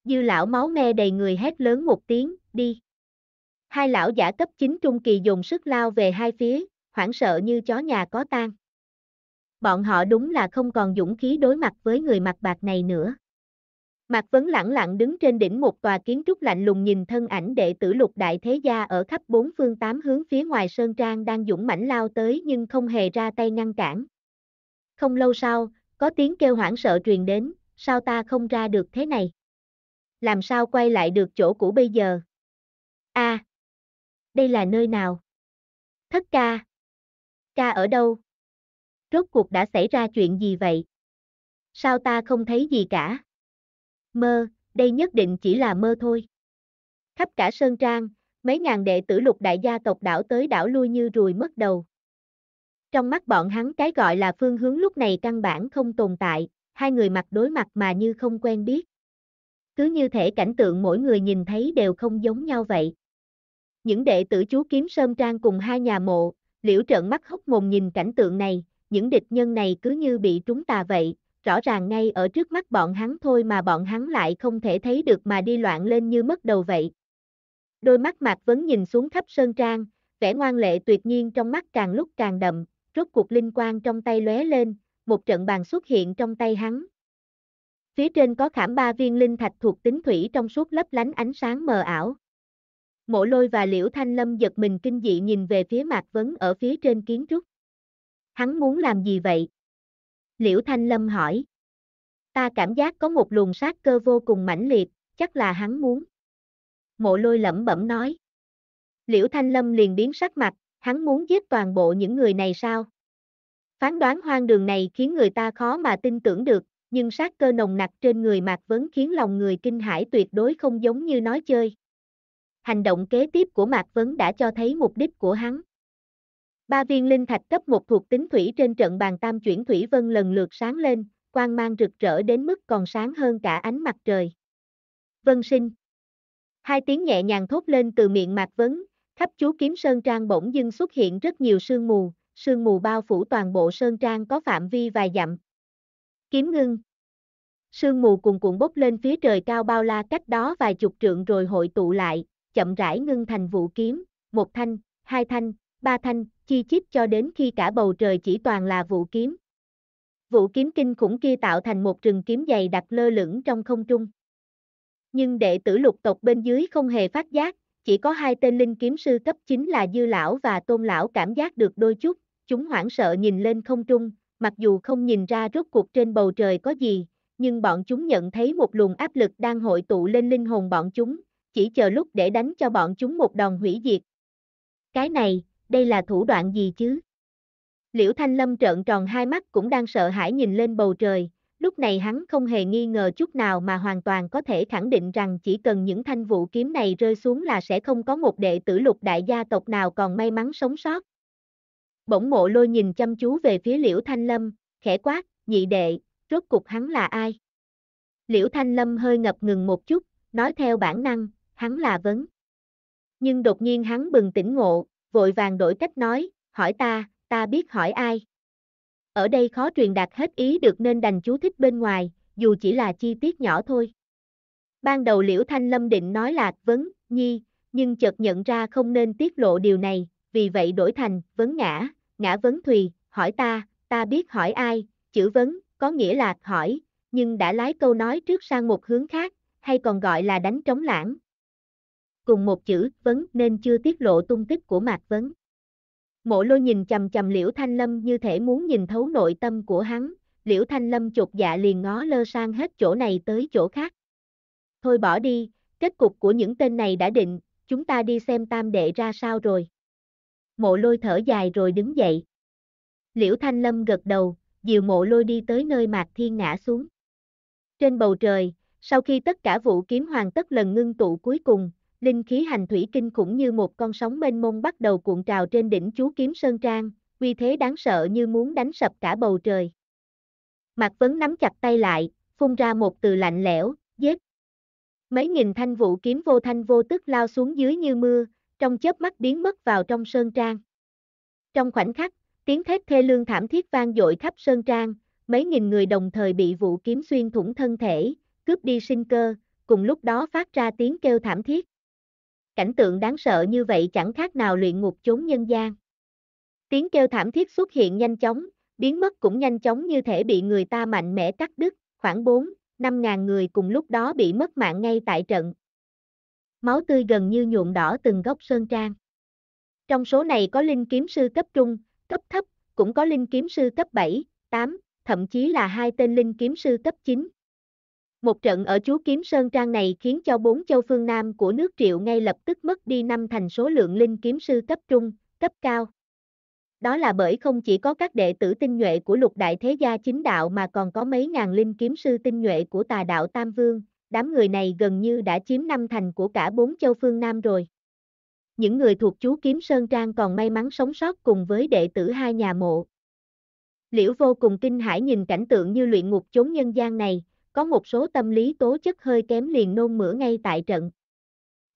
Dư lão máu me đầy người hét lớn một tiếng, đi. Hai lão giả cấp 9 trung kỳ dùng sức lao về hai phía, hoảng sợ như chó nhà có tang. Bọn họ đúng là không còn dũng khí đối mặt với người mặt bạc này nữa. Mạc Vấn lẳng lặng đứng trên đỉnh một tòa kiến trúc lạnh lùng nhìn thân ảnh đệ tử lục đại thế gia ở khắp bốn phương tám hướng phía ngoài Sơn Trang đang dũng mãnh lao tới nhưng không hề ra tay ngăn cản. Không lâu sau, có tiếng kêu hoảng sợ truyền đến, sao ta không ra được thế này? Làm sao quay lại được chỗ cũ bây giờ? a đây là nơi nào? Thất ca. Ca ở đâu? Rốt cuộc đã xảy ra chuyện gì vậy? Sao ta không thấy gì cả? Mơ, đây nhất định chỉ là mơ thôi. Khắp cả Sơn Trang, mấy ngàn đệ tử lục đại gia tộc đảo tới đảo lui như ruồi mất đầu. Trong mắt bọn hắn cái gọi là phương hướng lúc này căn bản không tồn tại, hai người mặt đối mặt mà như không quen biết. Cứ như thể cảnh tượng mỗi người nhìn thấy đều không giống nhau vậy. Những đệ tử chú kiếm Sơn Trang cùng hai nhà mộ, liễu trợn mắt hốc mồm nhìn cảnh tượng này, những địch nhân này cứ như bị trúng tà vậy, rõ ràng ngay ở trước mắt bọn hắn thôi mà bọn hắn lại không thể thấy được mà đi loạn lên như mất đầu vậy. Đôi mắt Mạc Vấn nhìn xuống khắp sơn trang, vẻ ngoan lệ tuyệt nhiên trong mắt càng lúc càng đậm, rốt cuộc linh quang trong tay lóe lên, một trận bàn xuất hiện trong tay hắn. Phía trên có khảm ba viên linh thạch thuộc tính thủy trong suốt lấp lánh ánh sáng mờ ảo. Mộ lôi và liễu thanh lâm giật mình kinh dị nhìn về phía Mạc Vấn ở phía trên kiến trúc. Hắn muốn làm gì vậy? Liễu Thanh Lâm hỏi. Ta cảm giác có một luồng sát cơ vô cùng mãnh liệt, chắc là hắn muốn. Mộ lôi lẩm bẩm nói. Liễu Thanh Lâm liền biến sắc mặt, hắn muốn giết toàn bộ những người này sao? Phán đoán hoang đường này khiến người ta khó mà tin tưởng được, nhưng sát cơ nồng nặc trên người Mạc Vấn khiến lòng người kinh hãi tuyệt đối không giống như nói chơi. Hành động kế tiếp của Mạc Vấn đã cho thấy mục đích của hắn. Ba viên linh thạch cấp một thuộc tính thủy trên trận bàn tam chuyển thủy vân lần lượt sáng lên, quang mang rực rỡ đến mức còn sáng hơn cả ánh mặt trời. Vân sinh. Hai tiếng nhẹ nhàng thốt lên từ miệng Mạc Vấn, khắp chú kiếm sơn trang bỗng dưng xuất hiện rất nhiều sương mù, sương mù bao phủ toàn bộ sơn trang có phạm vi vài dặm. Kiếm ngưng. Sương mù cuồn cuộn bốc lên phía trời cao bao la cách đó vài chục trượng rồi hội tụ lại, chậm rãi ngưng thành vụ kiếm, một thanh, hai thanh, ba thanh, chi chít cho đến khi cả bầu trời chỉ toàn là vũ kiếm. Vũ kiếm kinh khủng kia tạo thành một rừng kiếm dày đặc lơ lửng trong không trung. Nhưng đệ tử lục tộc bên dưới không hề phát giác, chỉ có hai tên linh kiếm sư cấp chính là Dư Lão và Tôn Lão cảm giác được đôi chút, chúng hoảng sợ nhìn lên không trung, mặc dù không nhìn ra rốt cuộc trên bầu trời có gì, nhưng bọn chúng nhận thấy một luồng áp lực đang hội tụ lên linh hồn bọn chúng, chỉ chờ lúc để đánh cho bọn chúng một đòn hủy diệt. Cái này, đây là thủ đoạn gì chứ? Liễu Thanh Lâm trợn tròn hai mắt cũng đang sợ hãi nhìn lên bầu trời, lúc này hắn không hề nghi ngờ chút nào mà hoàn toàn có thể khẳng định rằng chỉ cần những thanh vũ kiếm này rơi xuống là sẽ không có một đệ tử lục đại gia tộc nào còn may mắn sống sót. Bỗng mộ lôi nhìn chăm chú về phía Liễu Thanh Lâm, khẽ quát, nhị đệ, rốt cục hắn là ai? Liễu Thanh Lâm hơi ngập ngừng một chút, nói theo bản năng, hắn là vấn. Nhưng đột nhiên hắn bừng tỉnh ngộ, vội vàng đổi cách nói, hỏi ta, ta biết hỏi ai. Ở đây khó truyền đạt hết ý được nên đành chú thích bên ngoài, dù chỉ là chi tiết nhỏ thôi. Ban đầu Liễu Thanh Lâm định nói là vấn, nhi, nhưng chợt nhận ra không nên tiết lộ điều này, vì vậy đổi thành vấn ngã, ngã vấn thùy, hỏi ta, ta biết hỏi ai, chữ vấn, có nghĩa là hỏi, nhưng đã lái câu nói trước sang một hướng khác, hay còn gọi là đánh trống lãng, cùng một chữ vấn nên chưa tiết lộ tung tích của Mạc Vấn. Mộ lôi nhìn chầm chầm Liễu Thanh Lâm như thể muốn nhìn thấu nội tâm của hắn, Liễu Thanh Lâm chột dạ liền ngó lơ sang hết chỗ này tới chỗ khác. Thôi bỏ đi, kết cục của những tên này đã định, chúng ta đi xem tam đệ ra sao rồi. Mộ lôi thở dài rồi đứng dậy. Liễu Thanh Lâm gật đầu, dìu mộ lôi đi tới nơi Mạc Thiên ngã xuống. Trên bầu trời, sau khi tất cả vụ kiếm hoàn tất lần ngưng tụ cuối cùng, linh khí hành thủy kinh khủng như một con sóng mênh mông bắt đầu cuộn trào trên đỉnh chú kiếm sơn trang, uy thế đáng sợ như muốn đánh sập cả bầu trời. Mạc Vấn nắm chặt tay lại, phun ra một từ lạnh lẽo, giết. Mấy nghìn thanh vũ kiếm vô thanh vô tức lao xuống dưới như mưa, trong chớp mắt biến mất vào trong sơn trang. Trong khoảnh khắc, tiếng thét thê lương thảm thiết vang dội khắp sơn trang, mấy nghìn người đồng thời bị vũ kiếm xuyên thủng thân thể, cướp đi sinh cơ, cùng lúc đó phát ra tiếng kêu thảm thiết cảnh tượng đáng sợ như vậy chẳng khác nào luyện ngục chốn nhân gian. Tiếng kêu thảm thiết xuất hiện nhanh chóng, biến mất cũng nhanh chóng như thể bị người ta mạnh mẽ cắt đứt, khoảng 4, 5 ngàn người cùng lúc đó bị mất mạng ngay tại trận. Máu tươi gần như nhuộm đỏ từng góc sơn trang. Trong số này có linh kiếm sư cấp trung, cấp thấp, cũng có linh kiếm sư cấp 7, 8, thậm chí là hai tên linh kiếm sư cấp 9. Một trận ở chú Kiếm Sơn Trang này khiến cho bốn châu phương Nam của nước Triệu ngay lập tức mất đi năm thành số lượng linh kiếm sư cấp trung, cấp cao. đó là bởi không chỉ có các đệ tử tinh nhuệ của lục đại thế gia chính đạo mà còn có mấy ngàn linh kiếm sư tinh nhuệ của tà đạo Tam Vương, đám người này gần như đã chiếm năm thành của cả bốn châu phương Nam rồi. Những người thuộc chú Kiếm Sơn Trang còn may mắn sống sót cùng với đệ tử hai nhà mộ. Liễu vô cùng kinh hãi nhìn cảnh tượng như luyện ngục chốn nhân gian này, có một số tâm lý tố chất hơi kém liền nôn mửa ngay tại trận.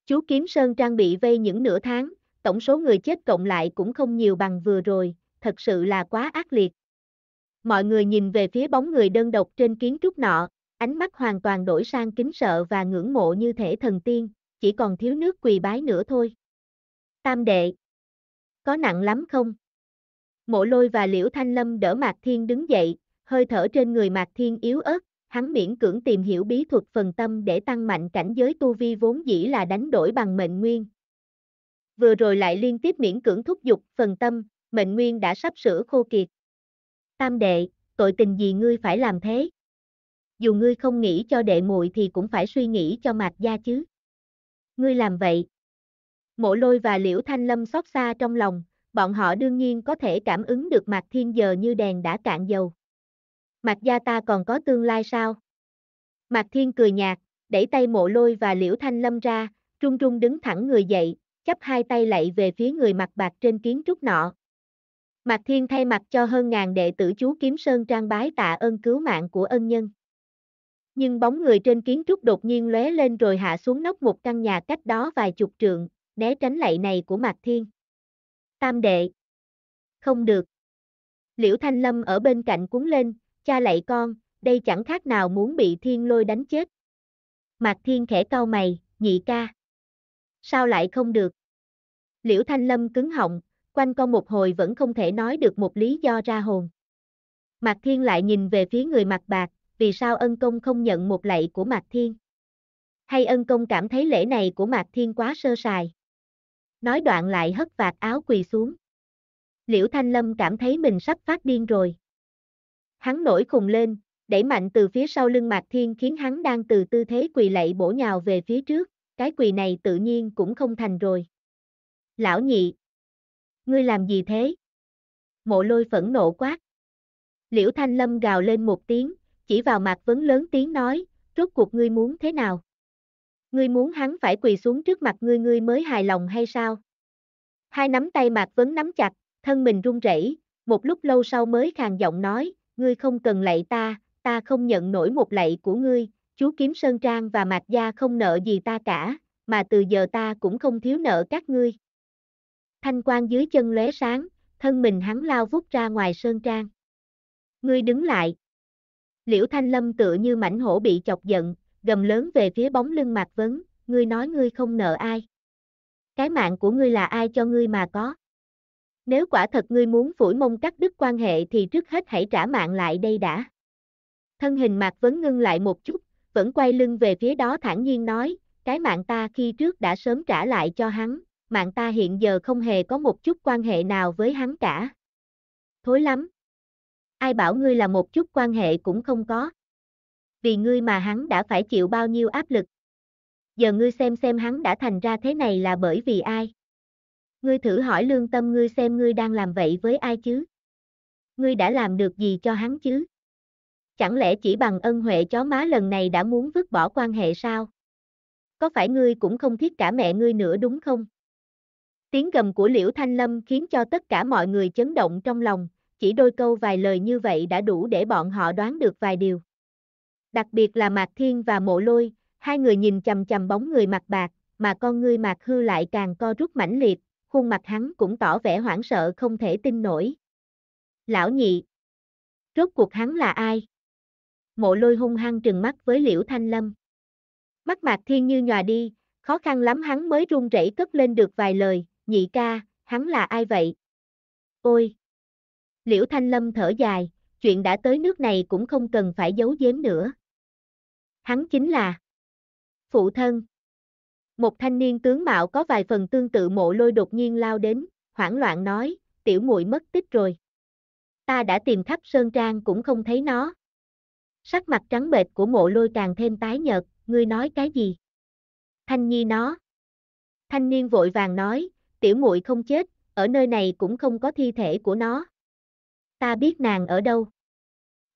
Chú Kiếm Sơn Trang bị vây những nửa tháng, tổng số người chết cộng lại cũng không nhiều bằng vừa rồi, thật sự là quá ác liệt. Mọi người nhìn về phía bóng người đơn độc trên kiến trúc nọ, ánh mắt hoàn toàn đổi sang kính sợ và ngưỡng mộ như thể thần tiên, chỉ còn thiếu nước quỳ bái nữa thôi. Tam đệ. Có nặng lắm không? Mộ lôi và liễu thanh lâm đỡ Mạc Thiên đứng dậy, hơi thở trên người Mạc Thiên yếu ớt, hắn miễn cưỡng tìm hiểu bí thuật phần tâm để tăng mạnh cảnh giới tu vi vốn dĩ là đánh đổi bằng mệnh nguyên. Vừa rồi lại liên tiếp miễn cưỡng thúc giục phần tâm, mệnh nguyên đã sắp sửa khô kiệt. Tam đệ, tội tình gì ngươi phải làm thế? Dù ngươi không nghĩ cho đệ muội thì cũng phải suy nghĩ cho mạc gia chứ. Ngươi làm vậy. Mộ lôi và liễu thanh lâm xót xa trong lòng, bọn họ đương nhiên có thể cảm ứng được mạc thiên giờ như đèn đã cạn dầu. Mạc gia ta còn có tương lai sao? Mạc thiên cười nhạt, đẩy tay mộ lôi và liễu thanh lâm ra, trung trung đứng thẳng người dậy, chắp hai tay lạy về phía người mặc bạc trên kiến trúc nọ. Mạc Thiên thay mặt cho hơn ngàn đệ tử chú Kiếm Sơn trang bái tạ ơn cứu mạng của ân nhân. Nhưng bóng người trên kiến trúc đột nhiên lóe lên rồi hạ xuống nóc một căn nhà cách đó vài chục trượng, né tránh lạy này của Mạc Thiên. Tam đệ. Không được. Liễu Thanh Lâm ở bên cạnh cuốn lên, cha lạy con, đây chẳng khác nào muốn bị thiên lôi đánh chết. Mạc Thiên khẽ cau mày, nhị ca. Sao lại không được? Liễu Thanh Lâm cứng họng, quanh con một hồi vẫn không thể nói được một lý do ra hồn. Mạc Thiên lại nhìn về phía người mặt bạc, vì sao ân công không nhận một lạy của Mạc Thiên? Hay ân công cảm thấy lễ này của Mạc Thiên quá sơ sài? Nói đoạn lại hất vạt áo quỳ xuống. Liễu Thanh Lâm cảm thấy mình sắp phát điên rồi. Hắn nổi khùng lên, đẩy mạnh từ phía sau lưng Mạc Thiên khiến hắn đang từ tư thế quỳ lạy bổ nhào về phía trước, cái quỳ này tự nhiên cũng không thành rồi. Lão nhị. Ngươi làm gì thế? Mộ lôi phẫn nộ quát. Liễu Thanh Lâm gào lên một tiếng, chỉ vào mặt vấn lớn tiếng nói, rốt cuộc ngươi muốn thế nào? Ngươi muốn hắn phải quỳ xuống trước mặt ngươi ngươi mới hài lòng hay sao? Hai nắm tay Mạc Vấn nắm chặt, thân mình run rẩy, một lúc lâu sau mới khàn giọng nói, ngươi không cần lạy ta, ta không nhận nổi một lạy của ngươi, chú Kiếm Sơn Trang và Mạc Gia không nợ gì ta cả, mà từ giờ ta cũng không thiếu nợ các ngươi. Thanh quan dưới chân lóe sáng, thân mình hắn lao vút ra ngoài Sơn Trang. Ngươi đứng lại. Liễu Thanh Lâm tựa như mảnh hổ bị chọc giận, gầm lớn về phía bóng lưng Mạc Vấn, ngươi nói ngươi không nợ ai. Cái mạng của ngươi là ai cho ngươi mà có. Nếu quả thật ngươi muốn phủi mông cắt đứt quan hệ thì trước hết hãy trả mạng lại đây đã. Thân hình Mạc Vấn ngưng lại một chút, vẫn quay lưng về phía đó thản nhiên nói, cái mạng ta khi trước đã sớm trả lại cho hắn, mạng ta hiện giờ không hề có một chút quan hệ nào với hắn cả. Thối lắm. Ai bảo ngươi là một chút quan hệ cũng không có. Vì ngươi mà hắn đã phải chịu bao nhiêu áp lực. Giờ ngươi xem xem hắn đã thành ra thế này là bởi vì ai. Ngươi thử hỏi lương tâm ngươi xem ngươi đang làm vậy với ai chứ? Ngươi đã làm được gì cho hắn chứ? Chẳng lẽ chỉ bằng ân huệ chó má lần này đã muốn vứt bỏ quan hệ sao? Có phải ngươi cũng không thiết cả mẹ ngươi nữa đúng không? Tiếng gầm của Liễu Thanh Lâm khiến cho tất cả mọi người chấn động trong lòng, chỉ đôi câu vài lời như vậy đã đủ để bọn họ đoán được vài điều. Đặc biệt là Mạc Thiên và Mộ Lôi, hai người nhìn chầm chầm bóng người mặt bạc, mà con ngươi Mạc Hư lại càng co rút mãnh liệt, khuôn mặt hắn cũng tỏ vẻ hoảng sợ không thể tin nổi. Lão nhị. Rốt cuộc hắn là ai? Mộ lôi hung hăng trừng mắt với Liễu Thanh Lâm. Mắt Mạc Thiên như nhòa đi, khó khăn lắm hắn mới run rẩy cất lên được vài lời, nhị ca, hắn là ai vậy? Ôi! Liễu Thanh Lâm thở dài, chuyện đã tới nước này cũng không cần phải giấu giếm nữa. Hắn chính là Phụ thân. Một thanh niên tướng mạo có vài phần tương tự mộ lôi đột nhiên lao đến, hoảng loạn nói, tiểu muội mất tích rồi. Ta đã tìm khắp sơn trang cũng không thấy nó. Sắc mặt trắng bệch của mộ lôi càng thêm tái nhợt, ngươi nói cái gì? Thanh nhi nó. Thanh niên vội vàng nói, tiểu muội không chết, ở nơi này cũng không có thi thể của nó. Ta biết nàng ở đâu.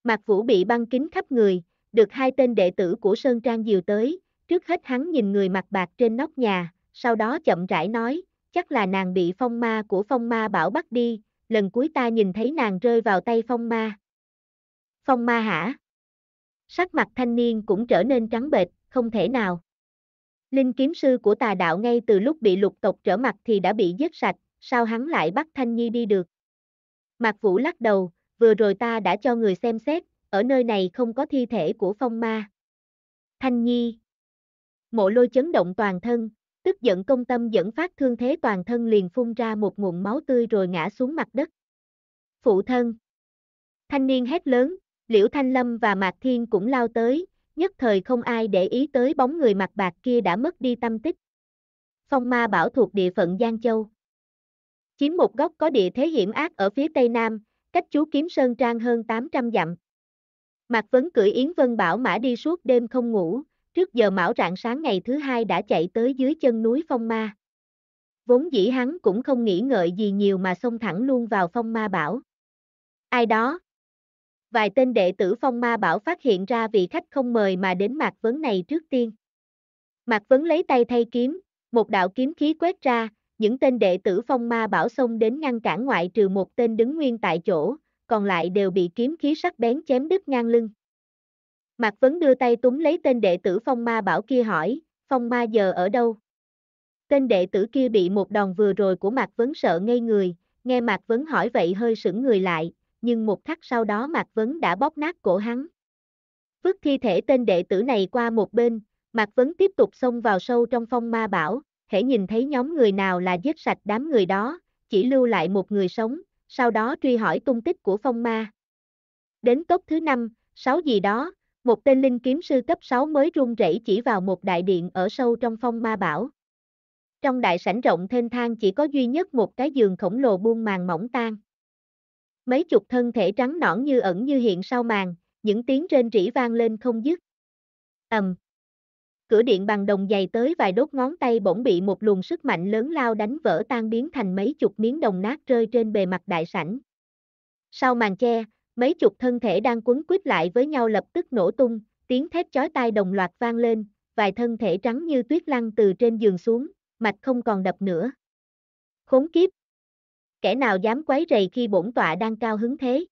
Mặt Vũ bị băng kính khắp người, được hai tên đệ tử của Sơn Trang dìu tới, trước hết hắn nhìn người mặt bạc trên nóc nhà, sau đó chậm rãi nói, chắc là nàng bị phong ma của phong ma bảo bắt đi, lần cuối ta nhìn thấy nàng rơi vào tay phong ma. Phong ma hả? Sắc mặt thanh niên cũng trở nên trắng bệch, không thể nào. Linh kiếm sư của tà đạo ngay từ lúc bị lục tộc trở mặt thì đã bị giết sạch, sao hắn lại bắt Thanh Nhi đi được? Mạc Vũ lắc đầu, vừa rồi ta đã cho người xem xét, ở nơi này không có thi thể của phong ma. Thanh Nhi Mộ lôi chấn động toàn thân, tức giận công tâm dẫn phát thương thế toàn thân liền phun ra một nguồn máu tươi rồi ngã xuống mặt đất. Phụ thân Thanh niên hét lớn, Liễu Thanh Lâm và Mạc Thiên cũng lao tới, nhất thời không ai để ý tới bóng người mặt bạc kia đã mất đi tâm tích. Phong ma bảo thuộc địa phận Giang Châu. Chiếm một góc có địa thế hiểm ác ở phía tây nam, cách chú Kiếm Sơn Trang hơn 800 dặm. Mạc Vấn cưỡi Yến Vân Bảo mã đi suốt đêm không ngủ, trước giờ mão rạng sáng ngày thứ hai đã chạy tới dưới chân núi Phong Ma. Vốn dĩ hắn cũng không nghĩ ngợi gì nhiều mà xông thẳng luôn vào Phong Ma Bảo. Ai đó? Vài tên đệ tử Phong Ma Bảo phát hiện ra vị khách không mời mà đến Mạc Vấn này trước tiên. Mạc Vấn lấy tay thay kiếm, một đạo kiếm khí quét ra, những tên đệ tử Phong Ma Bảo xông đến ngăn cản ngoại trừ một tên đứng nguyên tại chỗ, còn lại đều bị kiếm khí sắc bén chém đứt ngang lưng. Mạc Vấn đưa tay túm lấy tên đệ tử Phong Ma Bảo kia hỏi, Phong Ma giờ ở đâu? Tên đệ tử kia bị một đòn vừa rồi của Mạc Vấn sợ ngây người, nghe Mạc Vấn hỏi vậy hơi sững người lại, nhưng một khắc sau đó Mạc Vấn đã bóp nát cổ hắn. Vứt thi thể tên đệ tử này qua một bên, Mạc Vấn tiếp tục xông vào sâu trong phong ma bảo, hãy nhìn thấy nhóm người nào là giết sạch đám người đó, chỉ lưu lại một người sống, sau đó truy hỏi tung tích của phong ma. Đến tốc thứ năm, sáu gì đó, một tên linh kiếm sư cấp 6 mới run rẩy chỉ vào một đại điện ở sâu trong phong ma bảo. Trong đại sảnh rộng thênh thang chỉ có duy nhất một cái giường khổng lồ buông màn mỏng tan. Mấy chục thân thể trắng nõn như ẩn như hiện sau màn, những tiếng rên rỉ vang lên không dứt. ầm, cửa điện bằng đồng dày tới vài đốt ngón tay bỗng bị một luồng sức mạnh lớn lao đánh vỡ tan biến thành mấy chục miếng đồng nát rơi trên bề mặt đại sảnh. Sau màn che, mấy chục thân thể đang quấn quýt lại với nhau lập tức nổ tung, tiếng thét chói tai đồng loạt vang lên, vài thân thể trắng như tuyết lăn từ trên giường xuống, mạch không còn đập nữa. Khốn kiếp! Kẻ nào dám quấy rầy khi bổn tọa đang cao hứng thế?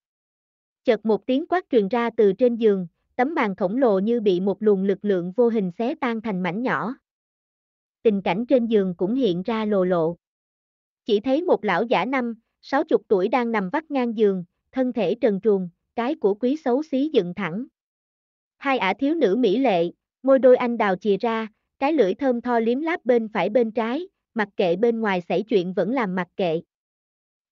Chợt một tiếng quát truyền ra từ trên giường, tấm bàn khổng lồ như bị một luồng lực lượng vô hình xé tan thành mảnh nhỏ. Tình cảnh trên giường cũng hiện ra lồ lộ. Chỉ thấy một lão giả năm, sáu chục tuổi đang nằm vắt ngang giường, thân thể trần truồng, cái của quý xấu xí dựng thẳng. Hai ả thiếu nữ mỹ lệ, môi đôi anh đào chìa ra, cái lưỡi thơm tho liếm láp bên phải bên trái, mặc kệ bên ngoài xảy chuyện vẫn làm mặc kệ.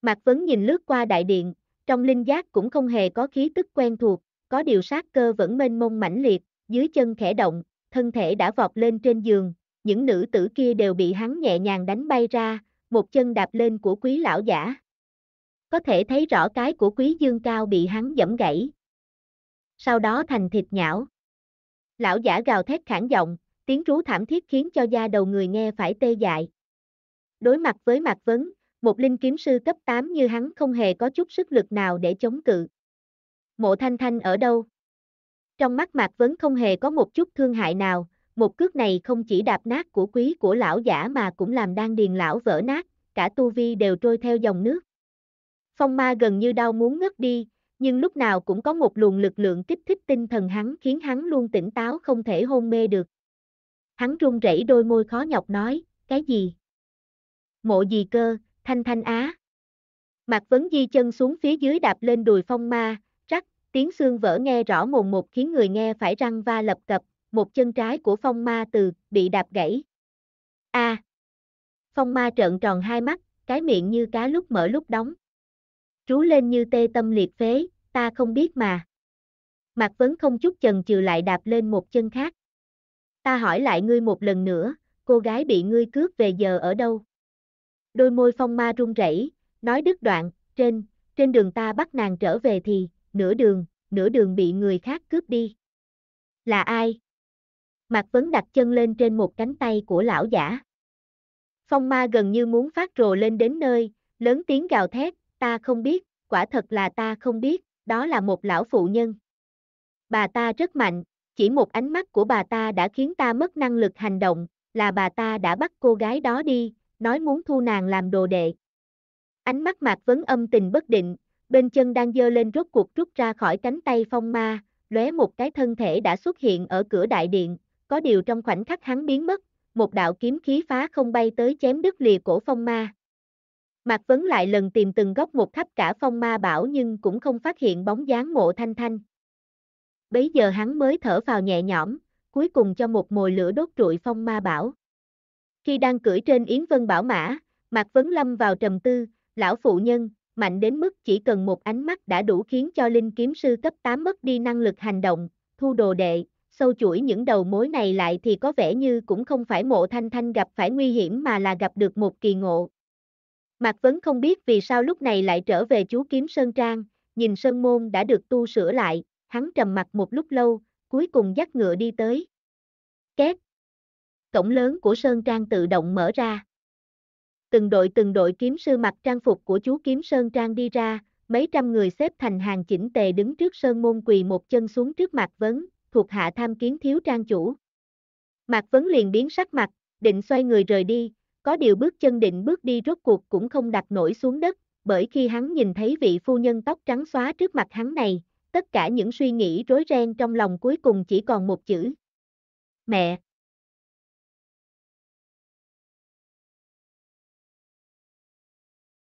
Mạc Vấn nhìn lướt qua đại điện, trong linh giác cũng không hề có khí tức quen thuộc, có điều sát cơ vẫn mênh mông mãnh liệt, dưới chân khẽ động, thân thể đã vọt lên trên giường, những nữ tử kia đều bị hắn nhẹ nhàng đánh bay ra, một chân đạp lên của quý lão giả. Có thể thấy rõ cái của quý dương cao bị hắn dẫm gãy. Sau đó thành thịt nhão. Lão giả gào thét khản giọng, tiếng rú thảm thiết khiến cho da đầu người nghe phải tê dại. Đối mặt với mặt Vấn, một linh kiếm sư cấp 8 như hắn không hề có chút sức lực nào để chống cự. Mộ Thanh Thanh ở đâu? Trong mắt Mạc Vấn không hề có một chút thương hại nào, một cước này không chỉ đạp nát của quý của lão giả mà cũng làm đan điền lão vỡ nát, cả tu vi đều trôi theo dòng nước. Phong ma gần như đau muốn ngất đi, nhưng lúc nào cũng có một luồng lực lượng kích thích tinh thần hắn khiến hắn luôn tỉnh táo không thể hôn mê được. Hắn run rẩy đôi môi khó nhọc nói, cái gì? Mộ gì cơ, thanh thanh á. Mạc Vấn Di chân xuống phía dưới đạp lên đùi phong ma, rắc, tiếng xương vỡ nghe rõ mồn một khiến người nghe phải răng va lập cập, một chân trái của phong ma từ, bị đạp gãy. A. Phong ma trợn tròn hai mắt, cái miệng như cá lúc mở lúc đóng. Trú lên như tê tâm liệt phế, ta không biết mà. Mạc Vấn không chút chần chừ lại đạp lên một chân khác. Ta hỏi lại ngươi một lần nữa, cô gái bị ngươi cướp về giờ ở đâu? Đôi môi phong ma run rẩy, nói đứt đoạn, trên, trên đường ta bắt nàng trở về thì, nửa đường, nửa đường bị người khác cướp đi. Là ai? Mạc Vấn đặt chân lên trên một cánh tay của lão giả. Phong ma gần như muốn phát rồ lên đến nơi, lớn tiếng gào thét, ta không biết, quả thật là ta không biết, đó là một lão phụ nhân. Bà ta rất mạnh, chỉ một ánh mắt của bà ta đã khiến ta mất năng lực hành động, là bà ta đã bắt cô gái đó đi, nói muốn thu nàng làm đồ đệ. Ánh mắt Mạc Vấn âm tình bất định, bên chân đang dơ lên rốt cuộc rút ra khỏi cánh tay phong ma, lóe một cái thân thể đã xuất hiện ở cửa đại điện, có điều trong khoảnh khắc hắn biến mất, một đạo kiếm khí phá không bay tới chém đứt lìa cổ phong ma. Mạc Vấn lại lần tìm từng góc một khắp cả phong ma bảo nhưng cũng không phát hiện bóng dáng mộ thanh thanh. Bấy giờ hắn mới thở vào nhẹ nhõm, cuối cùng cho một mồi lửa đốt trụi phong ma bảo. Khi đang cưỡi trên Yến Vân Bảo Mã, Mạc Vấn lâm vào trầm tư, lão phụ nhân, mạnh đến mức chỉ cần một ánh mắt đã đủ khiến cho linh kiếm sư cấp 8 mất đi năng lực hành động, thu đồ đệ, sâu chuỗi những đầu mối này lại thì có vẻ như cũng không phải mộ thanh thanh gặp phải nguy hiểm mà là gặp được một kỳ ngộ. Mạc Vấn không biết vì sao lúc này lại trở về chú kiếm Sơn Trang, nhìn Sơn Môn đã được tu sửa lại, hắn trầm mặt một lúc lâu, cuối cùng dắt ngựa đi tới. Két. Cổng lớn của Sơn Trang tự động mở ra. Từng đội từng đội kiếm sư mặc trang phục của chú kiếm Sơn Trang đi ra, mấy trăm người xếp thành hàng chỉnh tề đứng trước Sơn Môn quỳ một chân xuống trước Mạc Vấn, thuộc hạ tham kiến thiếu trang chủ. Mạc Vấn liền biến sắc mặt, định xoay người rời đi, có điều bước chân định bước đi rốt cuộc cũng không đặt nổi xuống đất, bởi khi hắn nhìn thấy vị phu nhân tóc trắng xóa trước mặt hắn này, tất cả những suy nghĩ rối ren trong lòng cuối cùng chỉ còn một chữ. Mẹ!